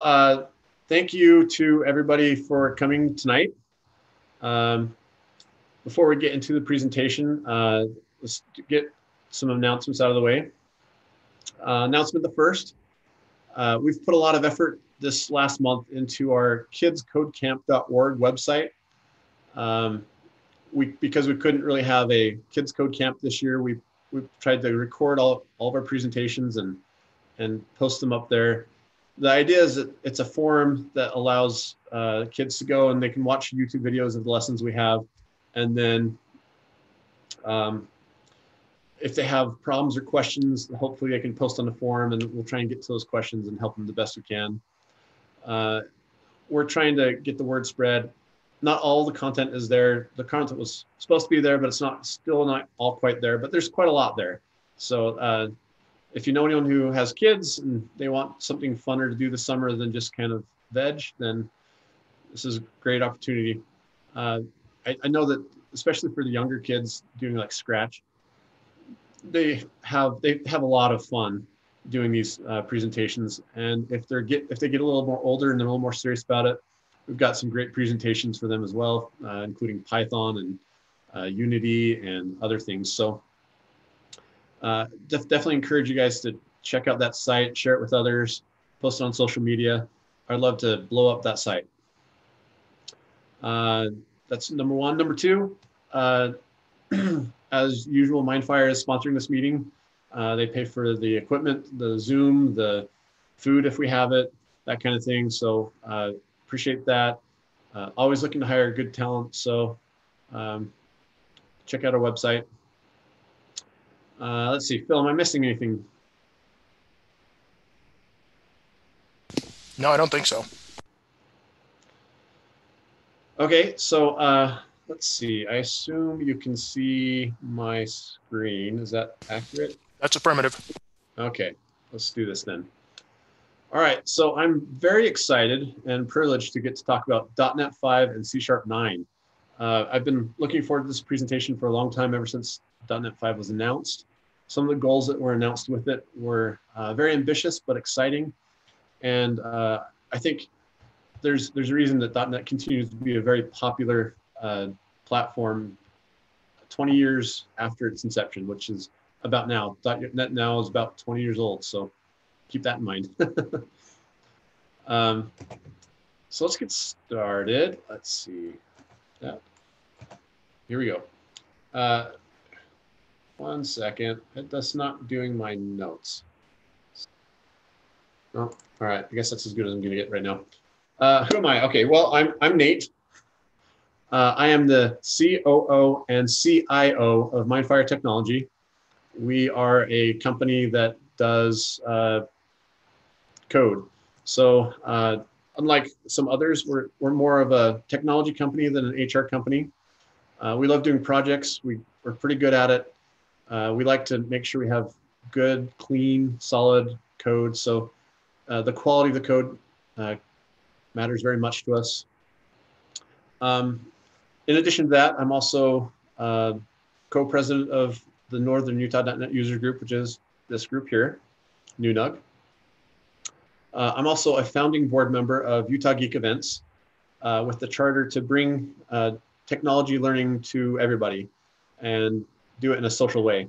uh, thank you to everybody for coming tonight. Um, before we get into the presentation, uh, let's get some announcements out of the way. Uh, announcement the first, uh, we've put a lot of effort this last month into our kidscodecamp.org website. Um, we because we couldn't really have a kids code camp this year, we we tried to record all, all of our presentations and and post them up there. The idea is that it's a forum that allows uh, kids to go and they can watch YouTube videos of the lessons we have, and then um, if they have problems or questions, hopefully they can post on the forum and we'll try and get to those questions and help them the best we can. Uh, we're trying to get the word spread. Not all the content is there. The content was supposed to be there, but it's not still not all quite there, but there's quite a lot there. So uh, if you know anyone who has kids and they want something funner to do this summer than just kind of veg, then this is a great opportunity. Uh, I, I know that especially for the younger kids doing like Scratch, they have they have a lot of fun doing these uh, presentations. And if they're get if they get a little more older and they're a little more serious about it, we've got some great presentations for them as well, uh, including Python and uh, Unity and other things. So uh, def definitely encourage you guys to check out that site, share it with others, post it on social media. I'd love to blow up that site. Uh, that's number one. Number two, uh, as usual, Mindfire is sponsoring this meeting. Uh, they pay for the equipment, the Zoom, the food if we have it, that kind of thing. So uh, appreciate that. Uh, always looking to hire good talent. So um, check out our website. Uh, let's see, Phil, am I missing anything? No, I don't think so. Okay, so uh, let's see. I assume you can see my screen. Is that accurate? That's affirmative. Okay, let's do this then. All right, so I'm very excited and privileged to get to talk about .NET 5 and C Sharp 9. Uh, I've been looking forward to this presentation for a long time, ever since .NET 5 was announced. Some of the goals that were announced with it were uh, very ambitious but exciting, and uh, I think there's there's a reason that .NET continues to be a very popular uh, platform 20 years after its inception, which is about now. .NET now is about 20 years old, so keep that in mind. um, so let's get started. Let's see. Yeah. Here we go. Uh, one second. That's not doing my notes. Oh, all right. I guess that's as good as I'm going to get right now. Uh, who am I? Okay, well, I'm, I'm Nate. Uh, I am the COO and CIO of Mindfire Technology. We are a company that does uh, code. So uh, unlike some others, we're, we're more of a technology company than an HR company. Uh, we love doing projects. We, we're pretty good at it. Uh, we like to make sure we have good, clean, solid code. So uh, the quality of the code matters very much to us. Um, in addition to that, I'm also uh, co-president of the Northern Utah.NET user group, which is this group here, NUNUG. Uh, I'm also a founding board member of Utah Geek Events uh, with the charter to bring uh, technology learning to everybody and do it in a social way.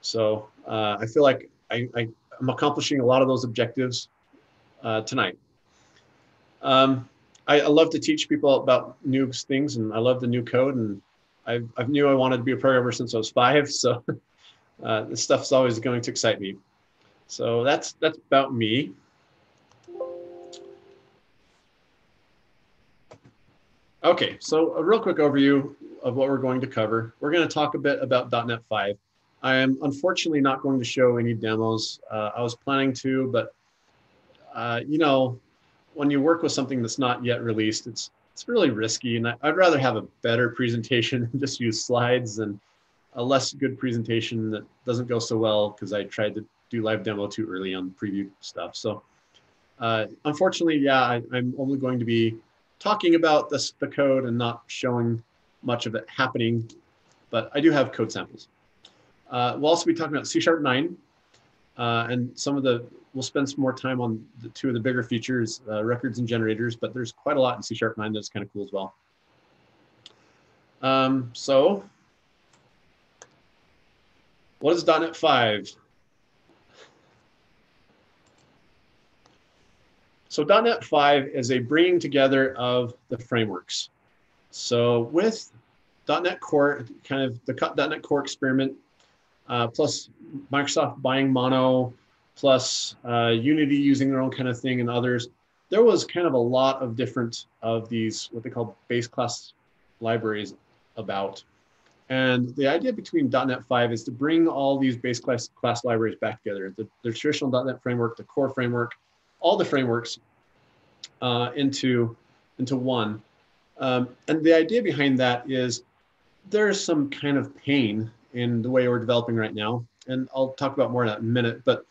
So uh, I feel like I, I, am accomplishing a lot of those objectives uh, tonight. Um, I, I, love to teach people about new things, and I love the new code. And I, I knew I wanted to be a programmer since I was five, so uh, this stuff's always going to excite me. So that's that's about me. Okay, so a real quick overview of what we're going to cover. We're going to talk a bit about .NET 5. I am unfortunately not going to show any demos. Uh, I was planning to, but uh, you know, when you work with something that's not yet released, it's it's really risky, and I, would rather have a better presentation and just use slides than a less good presentation that doesn't go so well because I tried to do live demo too early on preview stuff. So uh, unfortunately, yeah, I, am only going to be talking about this, the code and not showing much of it happening, but I do have code samples. Uh, we'll also be talking about C Sharp 9 uh, and some of the we'll spend some more time on the two of the bigger features, uh, records and generators, but there's quite a lot in C Sharp 9 that's kind of cool as well. Um, so what is .NET 5? So .NET 5 is a bringing together of the frameworks. So with .NET Core, kind of the .NET Core experiment, uh, plus Microsoft buying Mono, plus uh, Unity using their own kind of thing and others, there was kind of a lot of different of these, what they call base class libraries about. And the idea between .NET 5 is to bring all these base class, class libraries back together, the, the traditional .NET framework, the core framework, all the frameworks uh, into, into one. Um, and the idea behind that is there's some kind of pain in the way we're developing right now. And I'll talk about more in a minute, but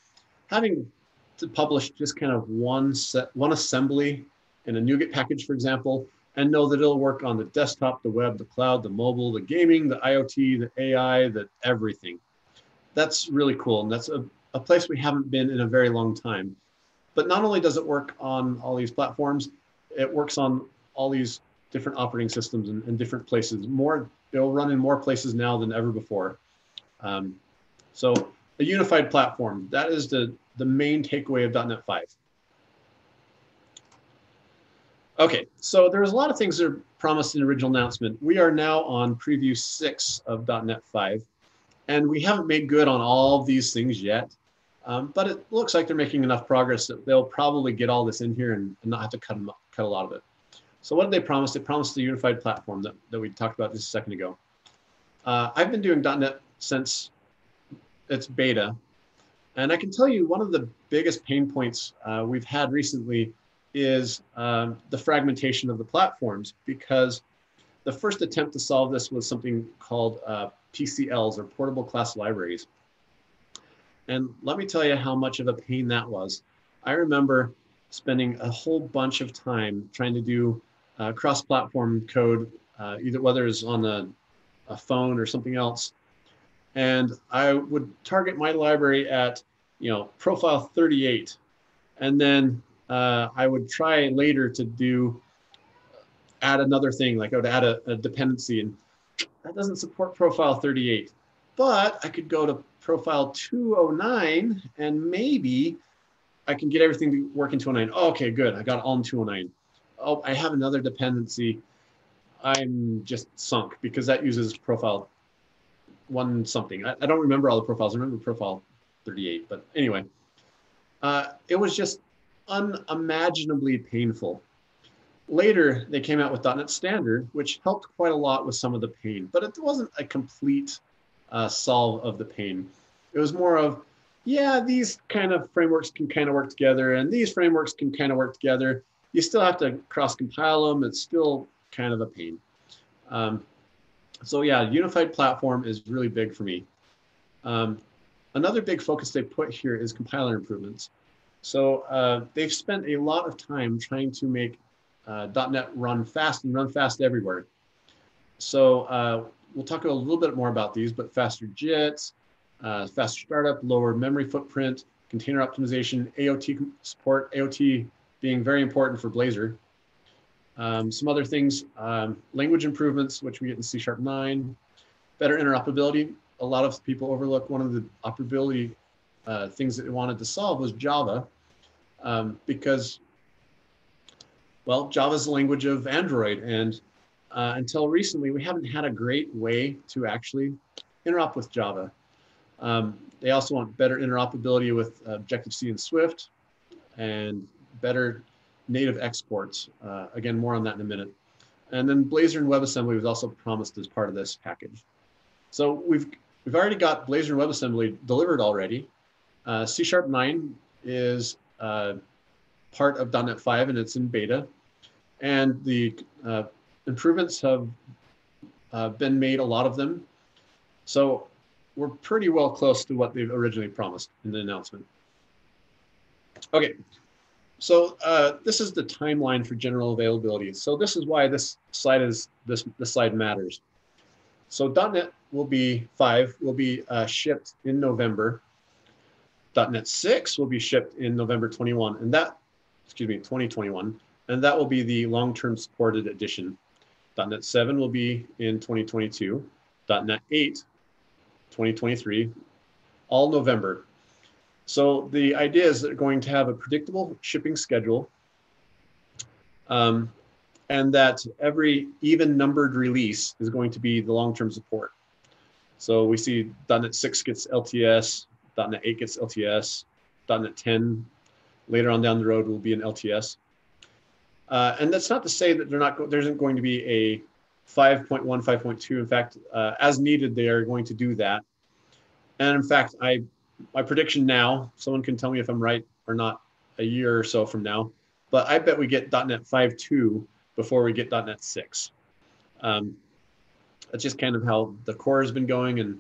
having to publish just kind of one set, one assembly in a NuGet package, for example, and know that it'll work on the desktop, the web, the cloud, the mobile, the gaming, the IoT, the AI, the everything. That's really cool. And that's a, a place we haven't been in a very long time. But not only does it work on all these platforms, it works on all these different operating systems and, and different places. More, it'll run in more places now than ever before. Um, so a unified platform, that is the, the main takeaway of .NET 5. Okay, so there's a lot of things that are promised in the original announcement. We are now on preview six of .NET 5, and we haven't made good on all of these things yet, um, but it looks like they're making enough progress that they'll probably get all this in here and, and not have to cut, them, cut a lot of it. So what did they promise? They promised the unified platform that, that we talked about just a second ago. Uh, I've been doing .NET since its beta, and I can tell you one of the biggest pain points uh, we've had recently is um, the fragmentation of the platforms because the first attempt to solve this was something called uh, PCLs or portable class libraries. And let me tell you how much of a pain that was. I remember spending a whole bunch of time trying to do uh, cross-platform code, uh, either whether it's on a, a phone or something else. And I would target my library at, you know, profile 38. And then uh, I would try later to do add another thing, like I would add a, a, dependency, and that doesn't support profile 38. But I could go to profile 209, and maybe I can get everything to work in 209. Oh, okay, good. I got all in 209. Oh, I have another dependency. I'm just sunk because that uses profile one something. I, I don't remember all the profiles. I remember profile 38, but anyway, uh, it was just unimaginably painful. Later, they came out with .NET Standard, which helped quite a lot with some of the pain, but it wasn't a complete uh, solve of the pain. It was more of, yeah, these kind of frameworks can kind of work together, and these frameworks can kind of work together. You still have to cross-compile them. It's still kind of a pain. Um, so yeah, unified platform is really big for me. Um, another big focus they put here is compiler improvements. So uh, they've spent a lot of time trying to make uh, .NET run fast and run fast everywhere. So uh, we'll talk a little bit more about these, but faster JITs, uh, faster startup, lower memory footprint, container optimization, AOT support, AOT being very important for Blazor. Um, some other things, um, language improvements, which we get in C Sharp 9, better interoperability. A lot of people overlook one of the operability uh, things that we wanted to solve was Java um, because, well, Java is the language of Android. And uh, until recently, we haven't had a great way to actually interop with Java. Um, they also want better interoperability with Objective-C and Swift and better native exports. Uh, again, more on that in a minute. And then Blazor and WebAssembly was also promised as part of this package. So we've, we've already got Blazor and WebAssembly delivered already. Uh, C Sharp 9 is uh, part of .NET 5 and it's in beta. And the uh, improvements have uh, been made, a lot of them. So we're pretty well close to what they've originally promised in the announcement. Okay, so uh, this is the timeline for general availability. So this is why this slide is this this slide matters. So .NET will be five will be uh, shipped in November. .NET 6 will be shipped in November 21, and that, excuse me, 2021, and that will be the long-term supported edition. .NET 7 will be in 2022, .NET 8, 2023, all November. So the idea is they're going to have a predictable shipping schedule um, and that every even numbered release is going to be the long-term support. So we see .NET 6 gets LTS, .NET 8 gets LTS, .NET 10 later on down the road will be an LTS. Uh, and that's not to say that they're not there isn't going to be a 5.1, 5.2. In fact, uh, as needed, they are going to do that. And in fact, I my prediction now, someone can tell me if I'm right or not a year or so from now, but I bet we get .NET 5.2 before we get .NET 6. Um, that's just kind of how the core has been going, and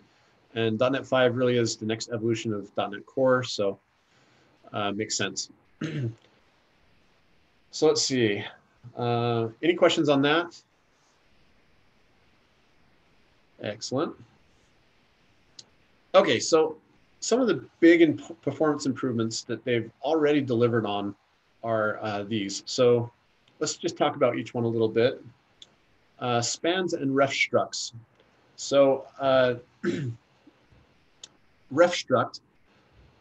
and .NET 5 really is the next evolution of .NET Core, so uh, makes sense. so let's see. Uh, any questions on that? Excellent. Okay, so some of the big imp performance improvements that they've already delivered on are uh, these. So let's just talk about each one a little bit. Uh, spans and ref structs. So uh, ref struct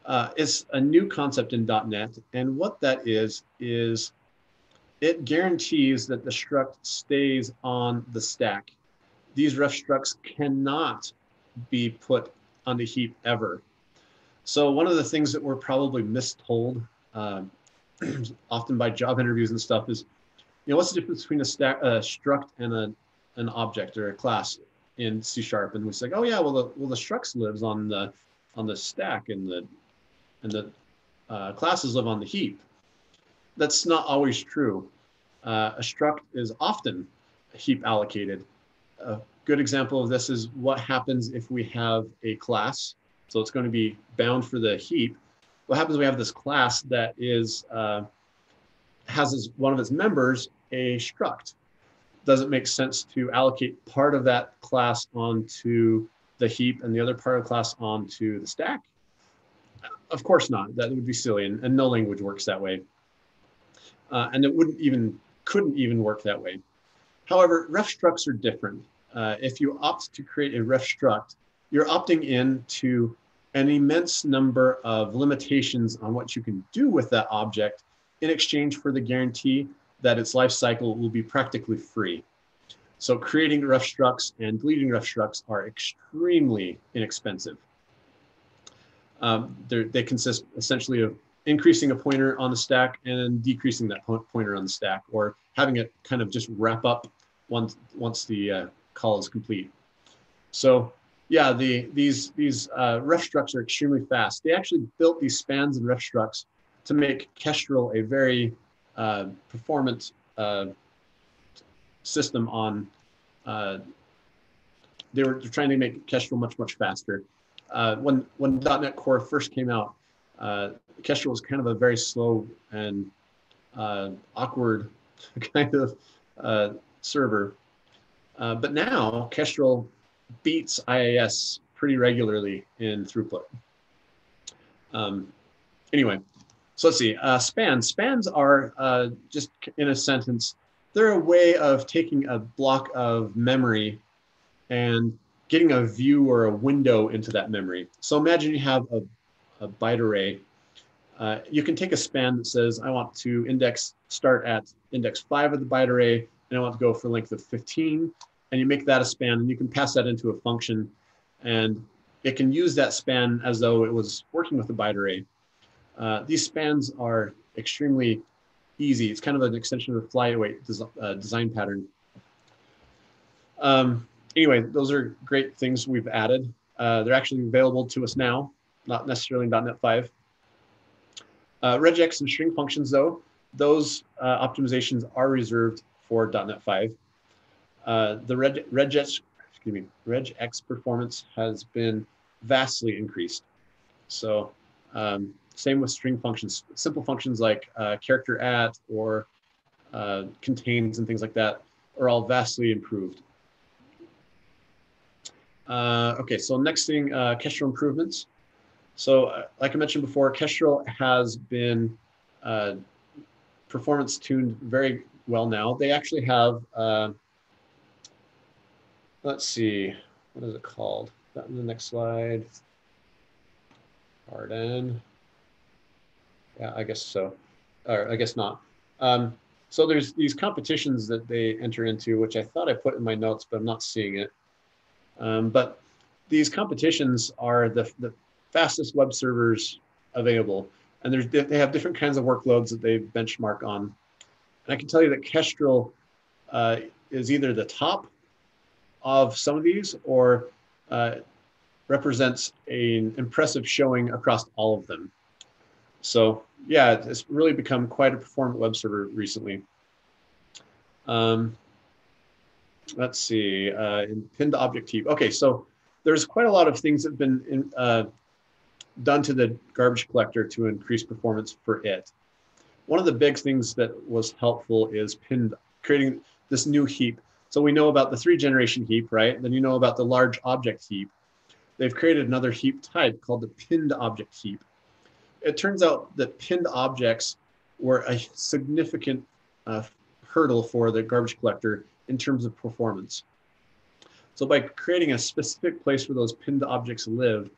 uh, is a new concept in .NET, and what that is is it guarantees that the struct stays on the stack. These ref structs cannot be put on the heap ever. So one of the things that we're probably mistold, uh, often by job interviews and stuff, is you know what's the difference between a, stack, a struct and a, an object or a class in C sharp? And we say, oh yeah, well the well the structs lives on the on the stack and the and the uh, classes live on the heap. That's not always true. Uh, a struct is often heap allocated. A good example of this is what happens if we have a class. So it's going to be bound for the heap. What happens if we have this class that is uh, has as one of its members a struct? Does it make sense to allocate part of that class onto the heap and the other part of the class onto the stack? Of course not. That would be silly, and, and no language works that way. Uh, and it wouldn't even couldn't even work that way. However, ref structs are different. Uh, if you opt to create a ref struct, you're opting in to an immense number of limitations on what you can do with that object in exchange for the guarantee that its life cycle will be practically free. So creating ref structs and deleting ref structs are extremely inexpensive. Um, they consist essentially of increasing a pointer on the stack and decreasing that po pointer on the stack, or having it kind of just wrap up once once the uh, call is complete. So yeah, the these these uh, ref structs are extremely fast. They actually built these spans and ref structs to make Kestrel a very uh, performant uh, system on. Uh, they were trying to make Kestrel much much faster. Uh, when when .NET Core first came out, uh, Kestrel was kind of a very slow and uh, awkward kind of uh, server. Uh, but now Kestrel beats IIS pretty regularly in throughput. Um, anyway, so let's see. Uh, spans. Spans are uh, just in a sentence. They're a way of taking a block of memory and getting a view or a window into that memory. So imagine you have a, a byte array uh, you can take a span that says, I want to index, start at index five of the byte array, and I want to go for length of 15. And you make that a span, and you can pass that into a function. And it can use that span as though it was working with a byte array. Uh, these spans are extremely easy. It's kind of an extension of the flyweight des uh, design pattern. Um, anyway, those are great things we've added. Uh, they're actually available to us now, not necessarily in .NET 5. Uh, regex and string functions, though, those uh, optimizations are reserved for .NET 5. Uh, the reg, regex, excuse me, regex performance has been vastly increased. So um, same with string functions, simple functions like uh, character at or uh, contains and things like that are all vastly improved. Uh, okay, so next thing, Kestrel improvements. So uh, like I mentioned before, Kestrel has been uh, performance tuned very well now. They actually have, uh, let's see, what is it called? That in the next slide. Pardon. Yeah, I guess so. Or I guess not. Um, so there's these competitions that they enter into, which I thought I put in my notes, but I'm not seeing it. Um, but these competitions are the, the fastest web servers available. And there's, they have different kinds of workloads that they benchmark on. And I can tell you that Kestrel uh, is either the top of some of these or uh, represents an impressive showing across all of them. So yeah, it's really become quite a performant web server recently. Um, let's see, uh, in pinned. Okay, so there's quite a lot of things that have been in, uh, done to the garbage collector to increase performance for it. One of the big things that was helpful is pinned, creating this new heap. So we know about the three generation heap, right? Then you know about the large object heap. They've created another heap type called the pinned object heap it turns out that pinned objects were a significant uh, hurdle for the garbage collector in terms of performance. So by creating a specific place where those pinned objects live,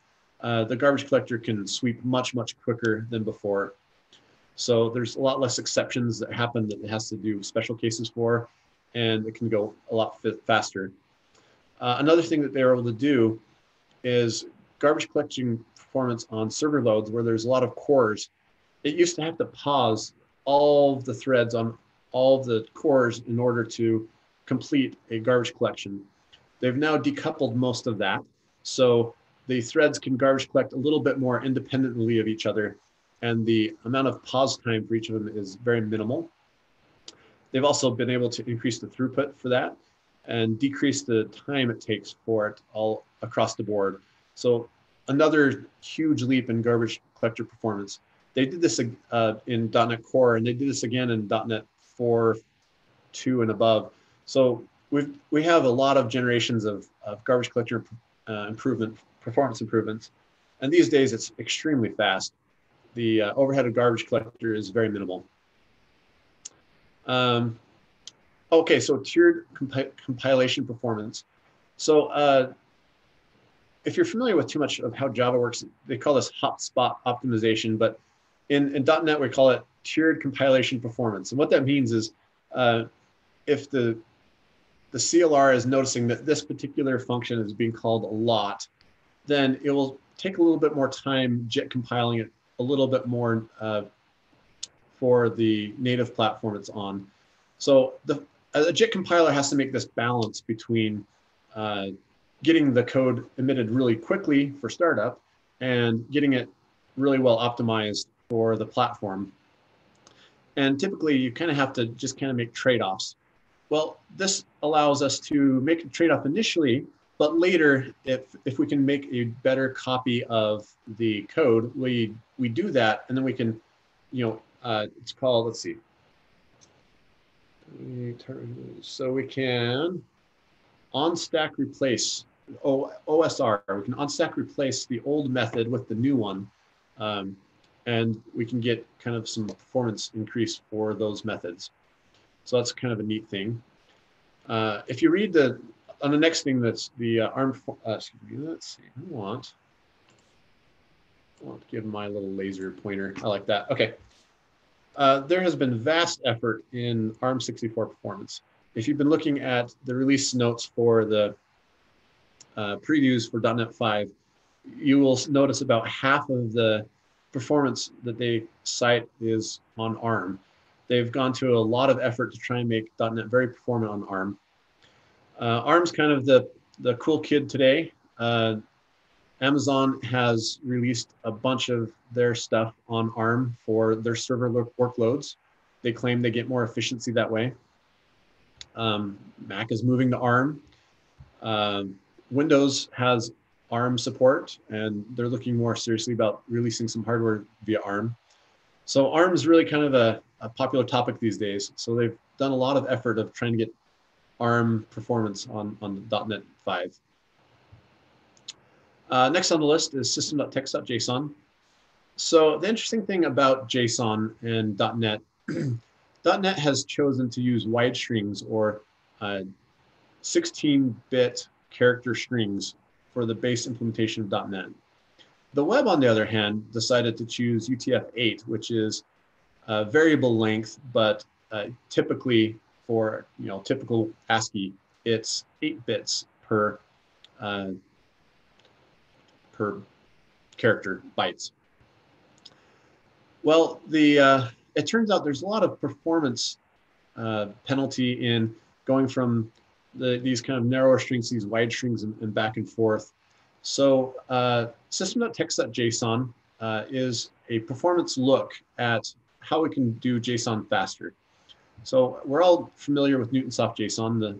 uh, the garbage collector can sweep much, much quicker than before. So there's a lot less exceptions that happen that it has to do special cases for, and it can go a lot faster. Uh, another thing that they're able to do is garbage collection performance on server loads where there's a lot of cores, it used to have to pause all the threads on all the cores in order to complete a garbage collection. They've now decoupled most of that. So the threads can garbage collect a little bit more independently of each other. And the amount of pause time for each of them is very minimal. They've also been able to increase the throughput for that and decrease the time it takes for it all across the board. So another huge leap in garbage collector performance. They did this uh, in .NET Core, and they did this again in .NET 4, 2, and above. So we we have a lot of generations of, of garbage collector uh, improvement, performance improvements, and these days it's extremely fast. The uh, overhead of garbage collector is very minimal. Um, okay, so tiered compi compilation performance. So uh, if you're familiar with too much of how Java works, they call this hotspot optimization, but in, in .NET we call it tiered compilation performance. And what that means is uh, if the, the CLR is noticing that this particular function is being called a lot, then it will take a little bit more time JIT compiling it a little bit more uh, for the native platform it's on. So the, a JIT compiler has to make this balance between uh, getting the code emitted really quickly for startup and getting it really well optimized for the platform. And typically you kind of have to just kind of make trade-offs. Well, this allows us to make a trade-off initially, but later, if, if we can make a better copy of the code, we, we do that and then we can, you know, uh, it's called, let's see. So we can on stack replace o, OSR. We can on stack replace the old method with the new one. Um, and we can get kind of some performance increase for those methods. So that's kind of a neat thing. Uh, if you read the, on the next thing that's the uh, ARM, uh, excuse me, let's see, I want, I want to give my little laser pointer. I like that. Okay. Uh, there has been vast effort in ARM64 performance if you've been looking at the release notes for the uh, previews for .NET 5, you will notice about half of the performance that they cite is on ARM. They've gone to a lot of effort to try and make .NET very performant on ARM. Uh, ARM's kind of the, the cool kid today. Uh, Amazon has released a bunch of their stuff on ARM for their server workloads. They claim they get more efficiency that way. Um, Mac is moving to ARM. Um, Windows has ARM support, and they're looking more seriously about releasing some hardware via ARM. So ARM is really kind of a, a popular topic these days. So they've done a lot of effort of trying to get ARM performance on, on .NET 5. Uh, next on the list is system.text.json. So the interesting thing about JSON and .NET, .NET has chosen to use wide strings or 16-bit uh, character strings for the base implementation of .NET. The web, on the other hand, decided to choose UTF-8, which is variable length, but uh, typically for you know typical ASCII, it's eight bits per uh, per character bytes. Well, the uh, it turns out there's a lot of performance uh, penalty in going from the, these kind of narrower strings, these wide strings, and, and back and forth. So uh, system.text.json uh, is a performance look at how we can do JSON faster. So we're all familiar with Newtonsoft JSON, the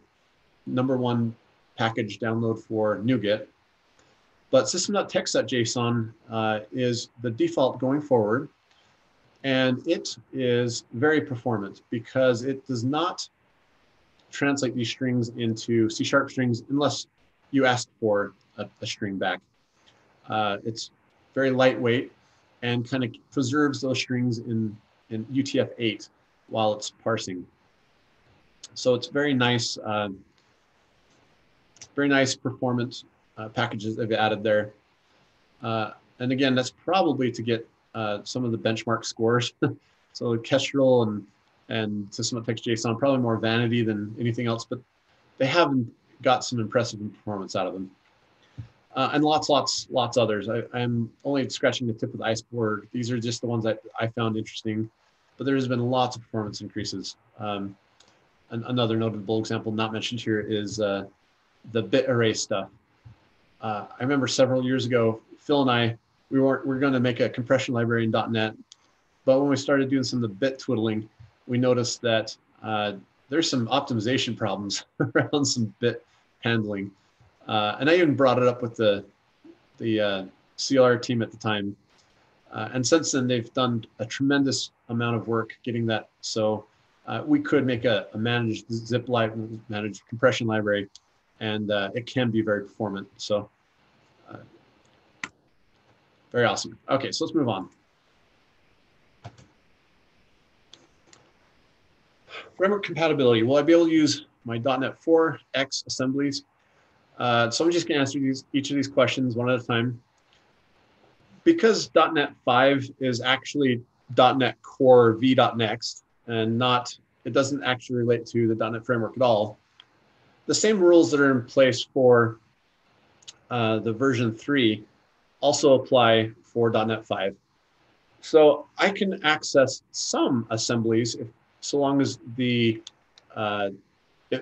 number one package download for NuGet. But system.text.json uh, is the default going forward. And it is very performant because it does not translate these strings into C sharp strings unless you ask for a, a string back. Uh, it's very lightweight and kind of preserves those strings in, in UTF-8 while it's parsing. So it's very nice, uh, very nice performance uh, packages they've added there. Uh, and again, that's probably to get uh, some of the benchmark scores. so Kestrel and and System.text JSON probably more vanity than anything else, but they haven't got some impressive performance out of them. Uh, and lots, lots, lots others. I, am only scratching the tip of the iceberg. These are just the ones that I found interesting but there's been lots of performance increases. Um, an, another notable example not mentioned here is uh, the bit array stuff. Uh, I remember several years ago, Phil and I, we weren't we are going to make a compression library in .NET, but when we started doing some of the bit twiddling, we noticed that uh, there's some optimization problems around some bit handling, uh, and I even brought it up with the the uh, CLR team at the time uh, and since then, they've done a tremendous amount of work getting that. So uh, we could make a, a, managed zip library, managed compression library, and uh, it can be very performant. So uh, very awesome. Okay, so let's move on. Framework compatibility. Will I be able to use my .NET 4 X assemblies? Uh, so I'm just going to answer these, each of these questions one at a time because .NET 5 is actually .NET Core v.next and not, it doesn't actually relate to the .NET framework at all, the same rules that are in place for uh, the version 3 also apply for .NET 5. So I can access some assemblies if, so long as the uh,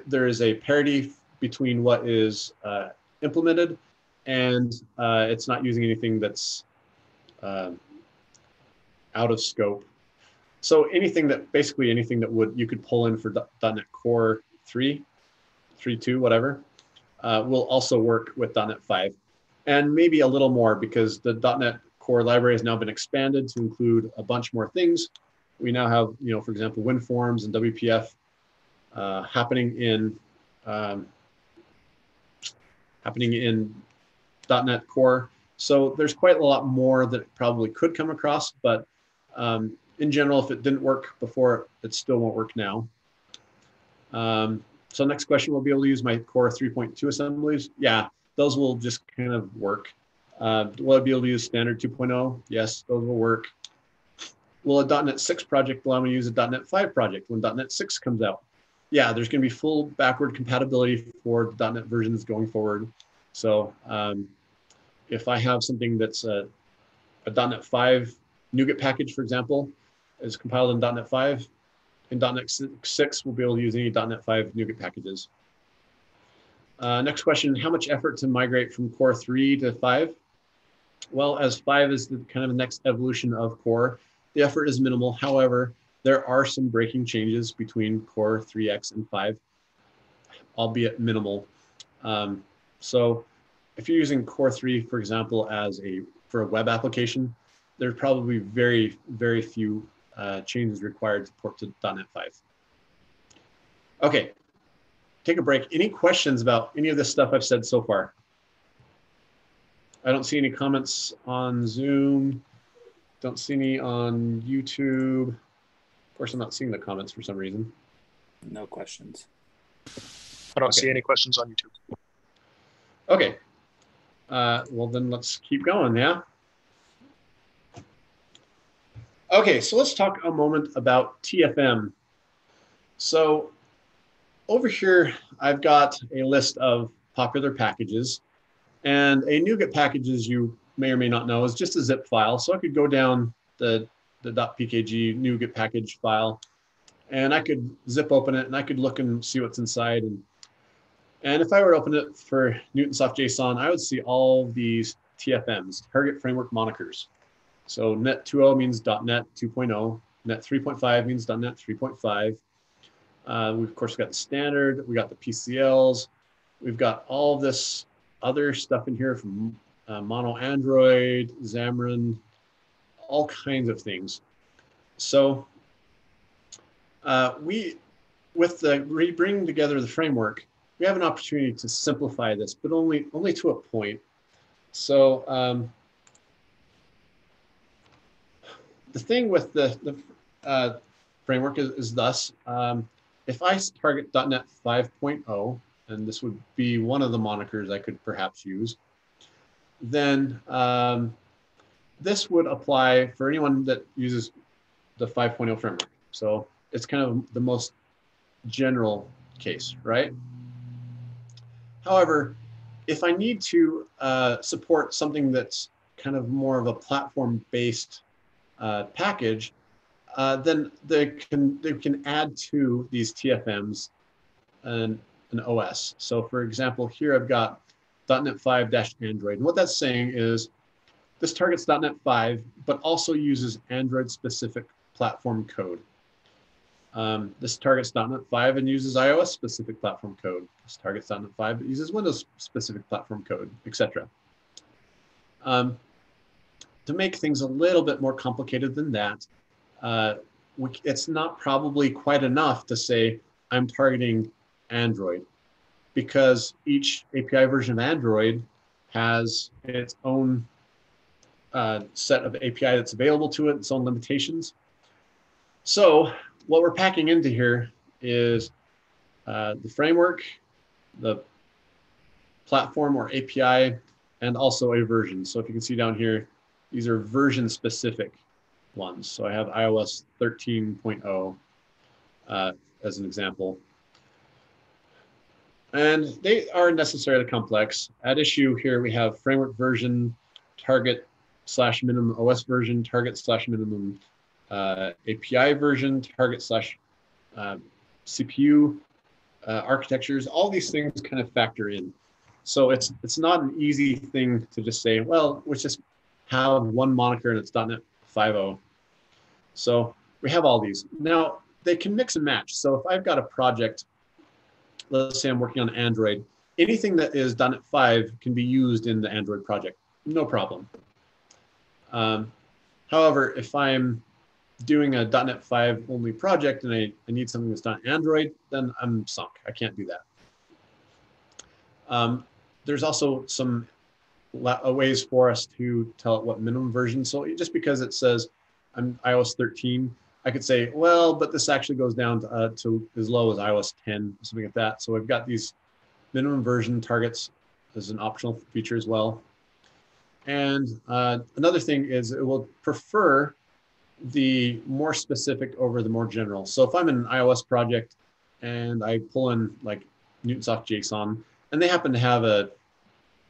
there is a parity between what is uh, implemented and uh, it's not using anything that's uh, out of scope. So anything that basically anything that would you could pull in for .NET Core 3, 3.2, whatever, uh, will also work with .NET 5. And maybe a little more because the .NET Core library has now been expanded to include a bunch more things. We now have, you know, for example, WinForms and WPF uh, happening in um, happening in .NET Core. So there's quite a lot more that probably could come across, but um, in general, if it didn't work before, it still won't work now. Um, so next question, will be able to use my Core 3.2 assemblies? Yeah, those will just kind of work. Uh, will I be able to use standard 2.0? Yes, those will work. Will a .NET 6 project allow me to use a .NET 5 project when .NET 6 comes out? Yeah, there's going to be full backward compatibility for .NET versions going forward. So um, if I have something that's a, a .NET 5 NuGet package, for example, is compiled in .NET 5, in .NET 6, we'll be able to use any .NET 5 NuGet packages. Uh, next question, how much effort to migrate from Core 3 to 5? Well, as 5 is the kind of the next evolution of Core, the effort is minimal. However, there are some breaking changes between Core 3X and 5, albeit minimal. Um, so if you're using Core 3, for example, as a for a web application, there's probably very, very few uh, changes required to port to .NET 5. Okay, take a break. Any questions about any of this stuff I've said so far? I don't see any comments on Zoom. Don't see any on YouTube. Of course, I'm not seeing the comments for some reason. No questions. I don't Okay. see any questions on YouTube. Okay. Uh, well, then let's keep going, yeah? Okay, so let's talk a moment about TFM. So over here, I've got a list of popular packages. And a NuGet package, as you may or may not know, is just a zip file. So I could go down the, the .pkg NuGet package file, and I could zip open it, and I could look and see what's inside. And and if I were to open it for Newtonsoft JSON, I would see all these TFMs, target framework monikers. So net 2.0 means .NET 2.0, net 3.5 means .NET 3.5. Uh, we've of course got the standard, we got the PCLs, we've got all this other stuff in here from uh, Mono Android, Xamarin, all kinds of things. So uh, we, with the bringing together the framework, we have an opportunity to simplify this, but only only to a point. So um, the thing with the, the uh, framework is, is thus, um, if I target .NET 5.0, and this would be one of the monikers I could perhaps use, then um, this would apply for anyone that uses the 5.0 framework. So it's kind of the most general case, right? However, if I need to uh, support something that's kind of more of a platform-based uh, package, uh, then they can they can add to these TFMs an, an OS. So for example, here I've got .NET 5-Android. And what that's saying is this targets .NET 5, but also uses Android-specific platform code. Um, this targets .NET 5 and uses iOS specific platform code. This targets .NET 5 but uses Windows specific platform code, etc. Um, to make things a little bit more complicated than that, uh, we, it's not probably quite enough to say I'm targeting Android because each API version of Android has its own uh, set of API that's available to it, its own limitations. So what we're packing into here is uh, the framework, the platform or API, and also a version. So if you can see down here, these are version specific ones. So I have iOS 13.0 uh, as an example. And they are necessarily complex. At issue here, we have framework version, target slash minimum OS version, target slash minimum uh, API version, target slash uh, CPU uh, architectures, all these things kind of factor in. So it's it's not an easy thing to just say, well, let's just have one moniker and it's .NET 5.0. So we have all these. Now they can mix and match. So if I've got a project, let's say I'm working on Android, anything that is .NET 5 can be used in the Android project, no problem. Um, however, if I'm doing a .NET 5 only project and I, I need something that's not Android, then I'm sunk. I can't do that. Um, there's also some ways for us to tell it what minimum version. So just because it says I'm iOS 13, I could say, well, but this actually goes down to, uh, to as low as iOS 10, something like that. So we've got these minimum version targets as an optional feature as well. And uh, another thing is it will prefer the more specific over the more general. So if I'm in an iOS project and I pull in like Newtonsoft JSON, and they happen to have a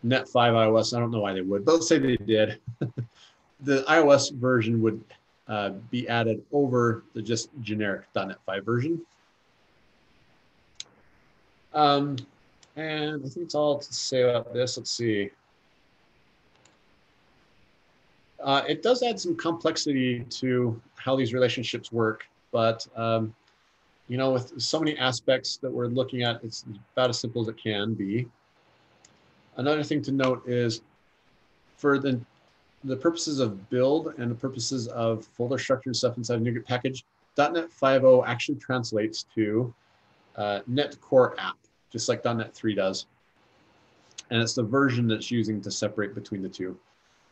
Net 5 iOS, I don't know why they would, but let's say they did, the iOS version would uh, be added over the just generic .NET 5 version. Um, and I think it's all to say about this. Let's see. Uh, it does add some complexity to how these relationships work, but um, you know, with so many aspects that we're looking at, it's about as simple as it can be. Another thing to note is for the, the purposes of build and the purposes of folder structure and stuff inside NuGet package, .NET 5.0 actually translates to uh, Net Core app, just like .NET 3 does. and it's the version that's using to separate between the two.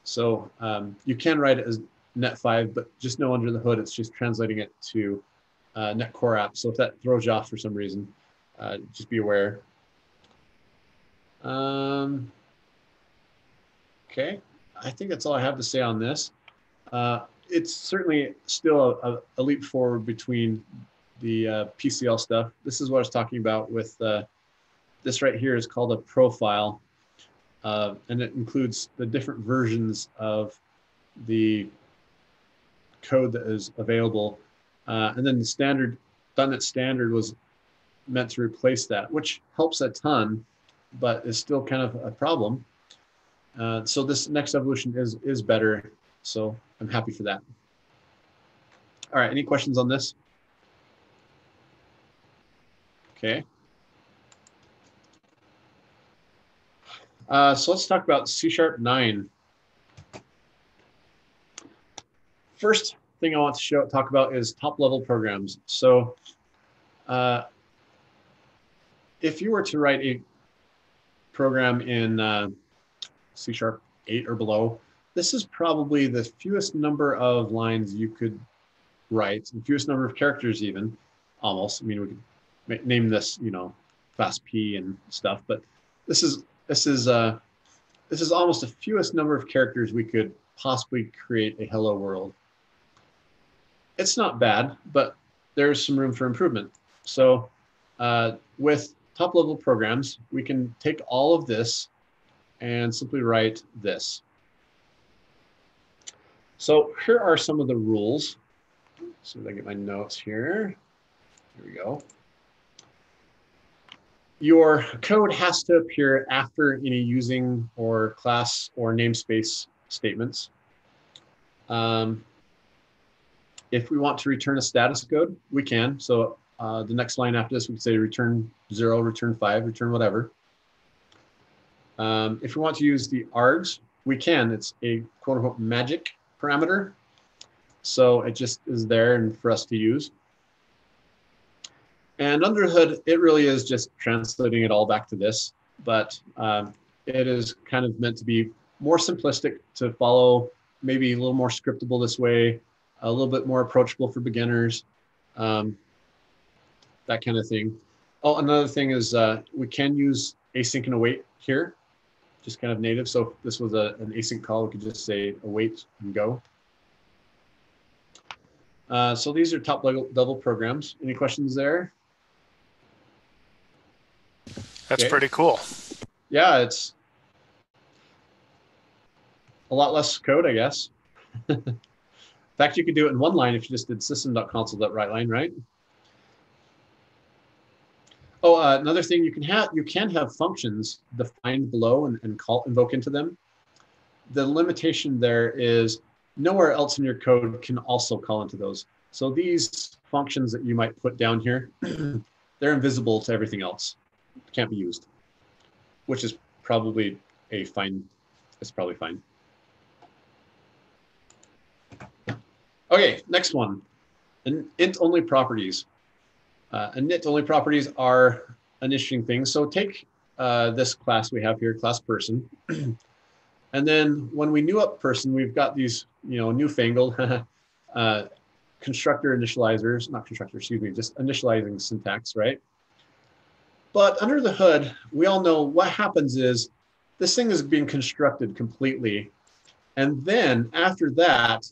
So um, you can write it as net5, but just know under the hood, it's just translating it to uh, net core app. So if that throws you off for some reason, uh, just be aware. Um, okay, I think that's all I have to say on this. Uh, it's certainly still a, a, leap forward between the uh, PCL stuff. This is what I was talking about with uh, this right here is called a profile. Uh, and it includes the different versions of the code that is available. Uh, and then the standard, .NET standard was meant to replace that, which helps a ton, but is still kind of a problem. Uh, so this next evolution is is better. So I'm happy for that. All right, any questions on this? Okay. Uh, so let's talk about C Sharp 9. First thing I want to show, talk about is top level programs. So uh, if you were to write a program in uh, C Sharp 8 or below, this is probably the fewest number of lines you could write, the fewest number of characters even, almost. I mean, we could name this, you know, fast P and stuff, but this is this is uh, this is almost the fewest number of characters we could possibly create a hello world. It's not bad, but there's some room for improvement. So uh, with top level programs, we can take all of this and simply write this. So here are some of the rules. So I get my notes here. Here we go your code has to appear after any using or class or namespace statements. Um, if we want to return a status code, we can. So uh, the next line after this, we can say return zero, return five, return whatever. Um, if we want to use the args, we can. It's a quote unquote magic parameter. So it just is there and for us to use. And under hood, it really is just translating it all back to this, but um, it is kind of meant to be more simplistic to follow, maybe a little more scriptable this way, a little bit more approachable for beginners, um, that kind of thing. Oh, another thing is uh, we can use async and await here, just kind of native. So if this was a, an async call, we could just say await and go. Uh, so these are top level, level programs. Any questions there? That's okay. pretty cool. Yeah, it's a lot less code, I guess. in fact, you could do it in one line if you just did system.console.writeline, right? Oh, uh, another thing you can have you can have functions defined below and, and call invoke into them. The limitation there is nowhere else in your code can also call into those. So these functions that you might put down here, they're invisible to everything else can't be used, which is probably a fine, it's probably fine. Okay, next one, and init only properties. Uh, init only properties are an interesting thing. So take uh, this class we have here, class person. and then when we new up person, we've got these, you know, newfangled uh, constructor initializers, not constructor, excuse me, just initializing syntax, right? But under the hood, we all know what happens is this thing is being constructed completely. And then after that,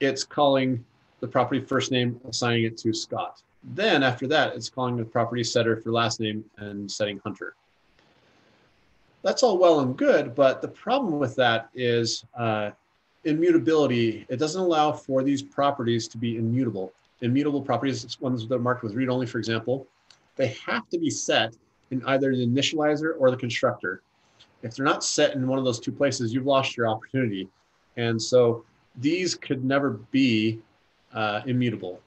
it's calling the property first name, assigning it to Scott. Then after that, it's calling the property setter for last name and setting Hunter. That's all well and good, but the problem with that is uh, immutability. It doesn't allow for these properties to be immutable. Immutable properties, ones that are marked with read only, for example, they have to be set in either the initializer or the constructor. If they're not set in one of those two places, you've lost your opportunity. And so these could never be uh, immutable.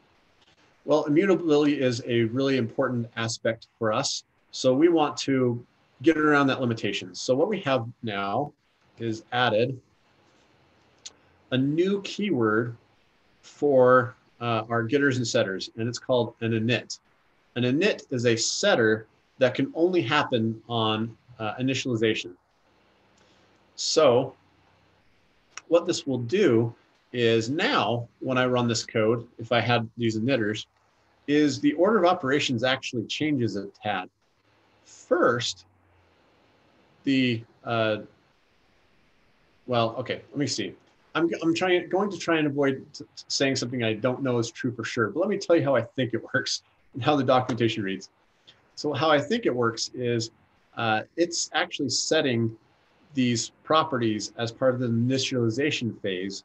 Well, immutability is a really important aspect for us. So we want to get around that limitation. So what we have now is added a new keyword for uh, our getters and setters, and it's called an init. An init is a setter that can only happen on uh, initialization. So what this will do is now when I run this code, if I had these emitters, is the order of operations actually changes a tad. First, the, uh, well, okay, let me see. I'm, I'm trying, going to try and avoid saying something I don't know is true for sure, but let me tell you how I think it works and how the documentation reads. So how I think it works is uh, it's actually setting these properties as part of the initialization phase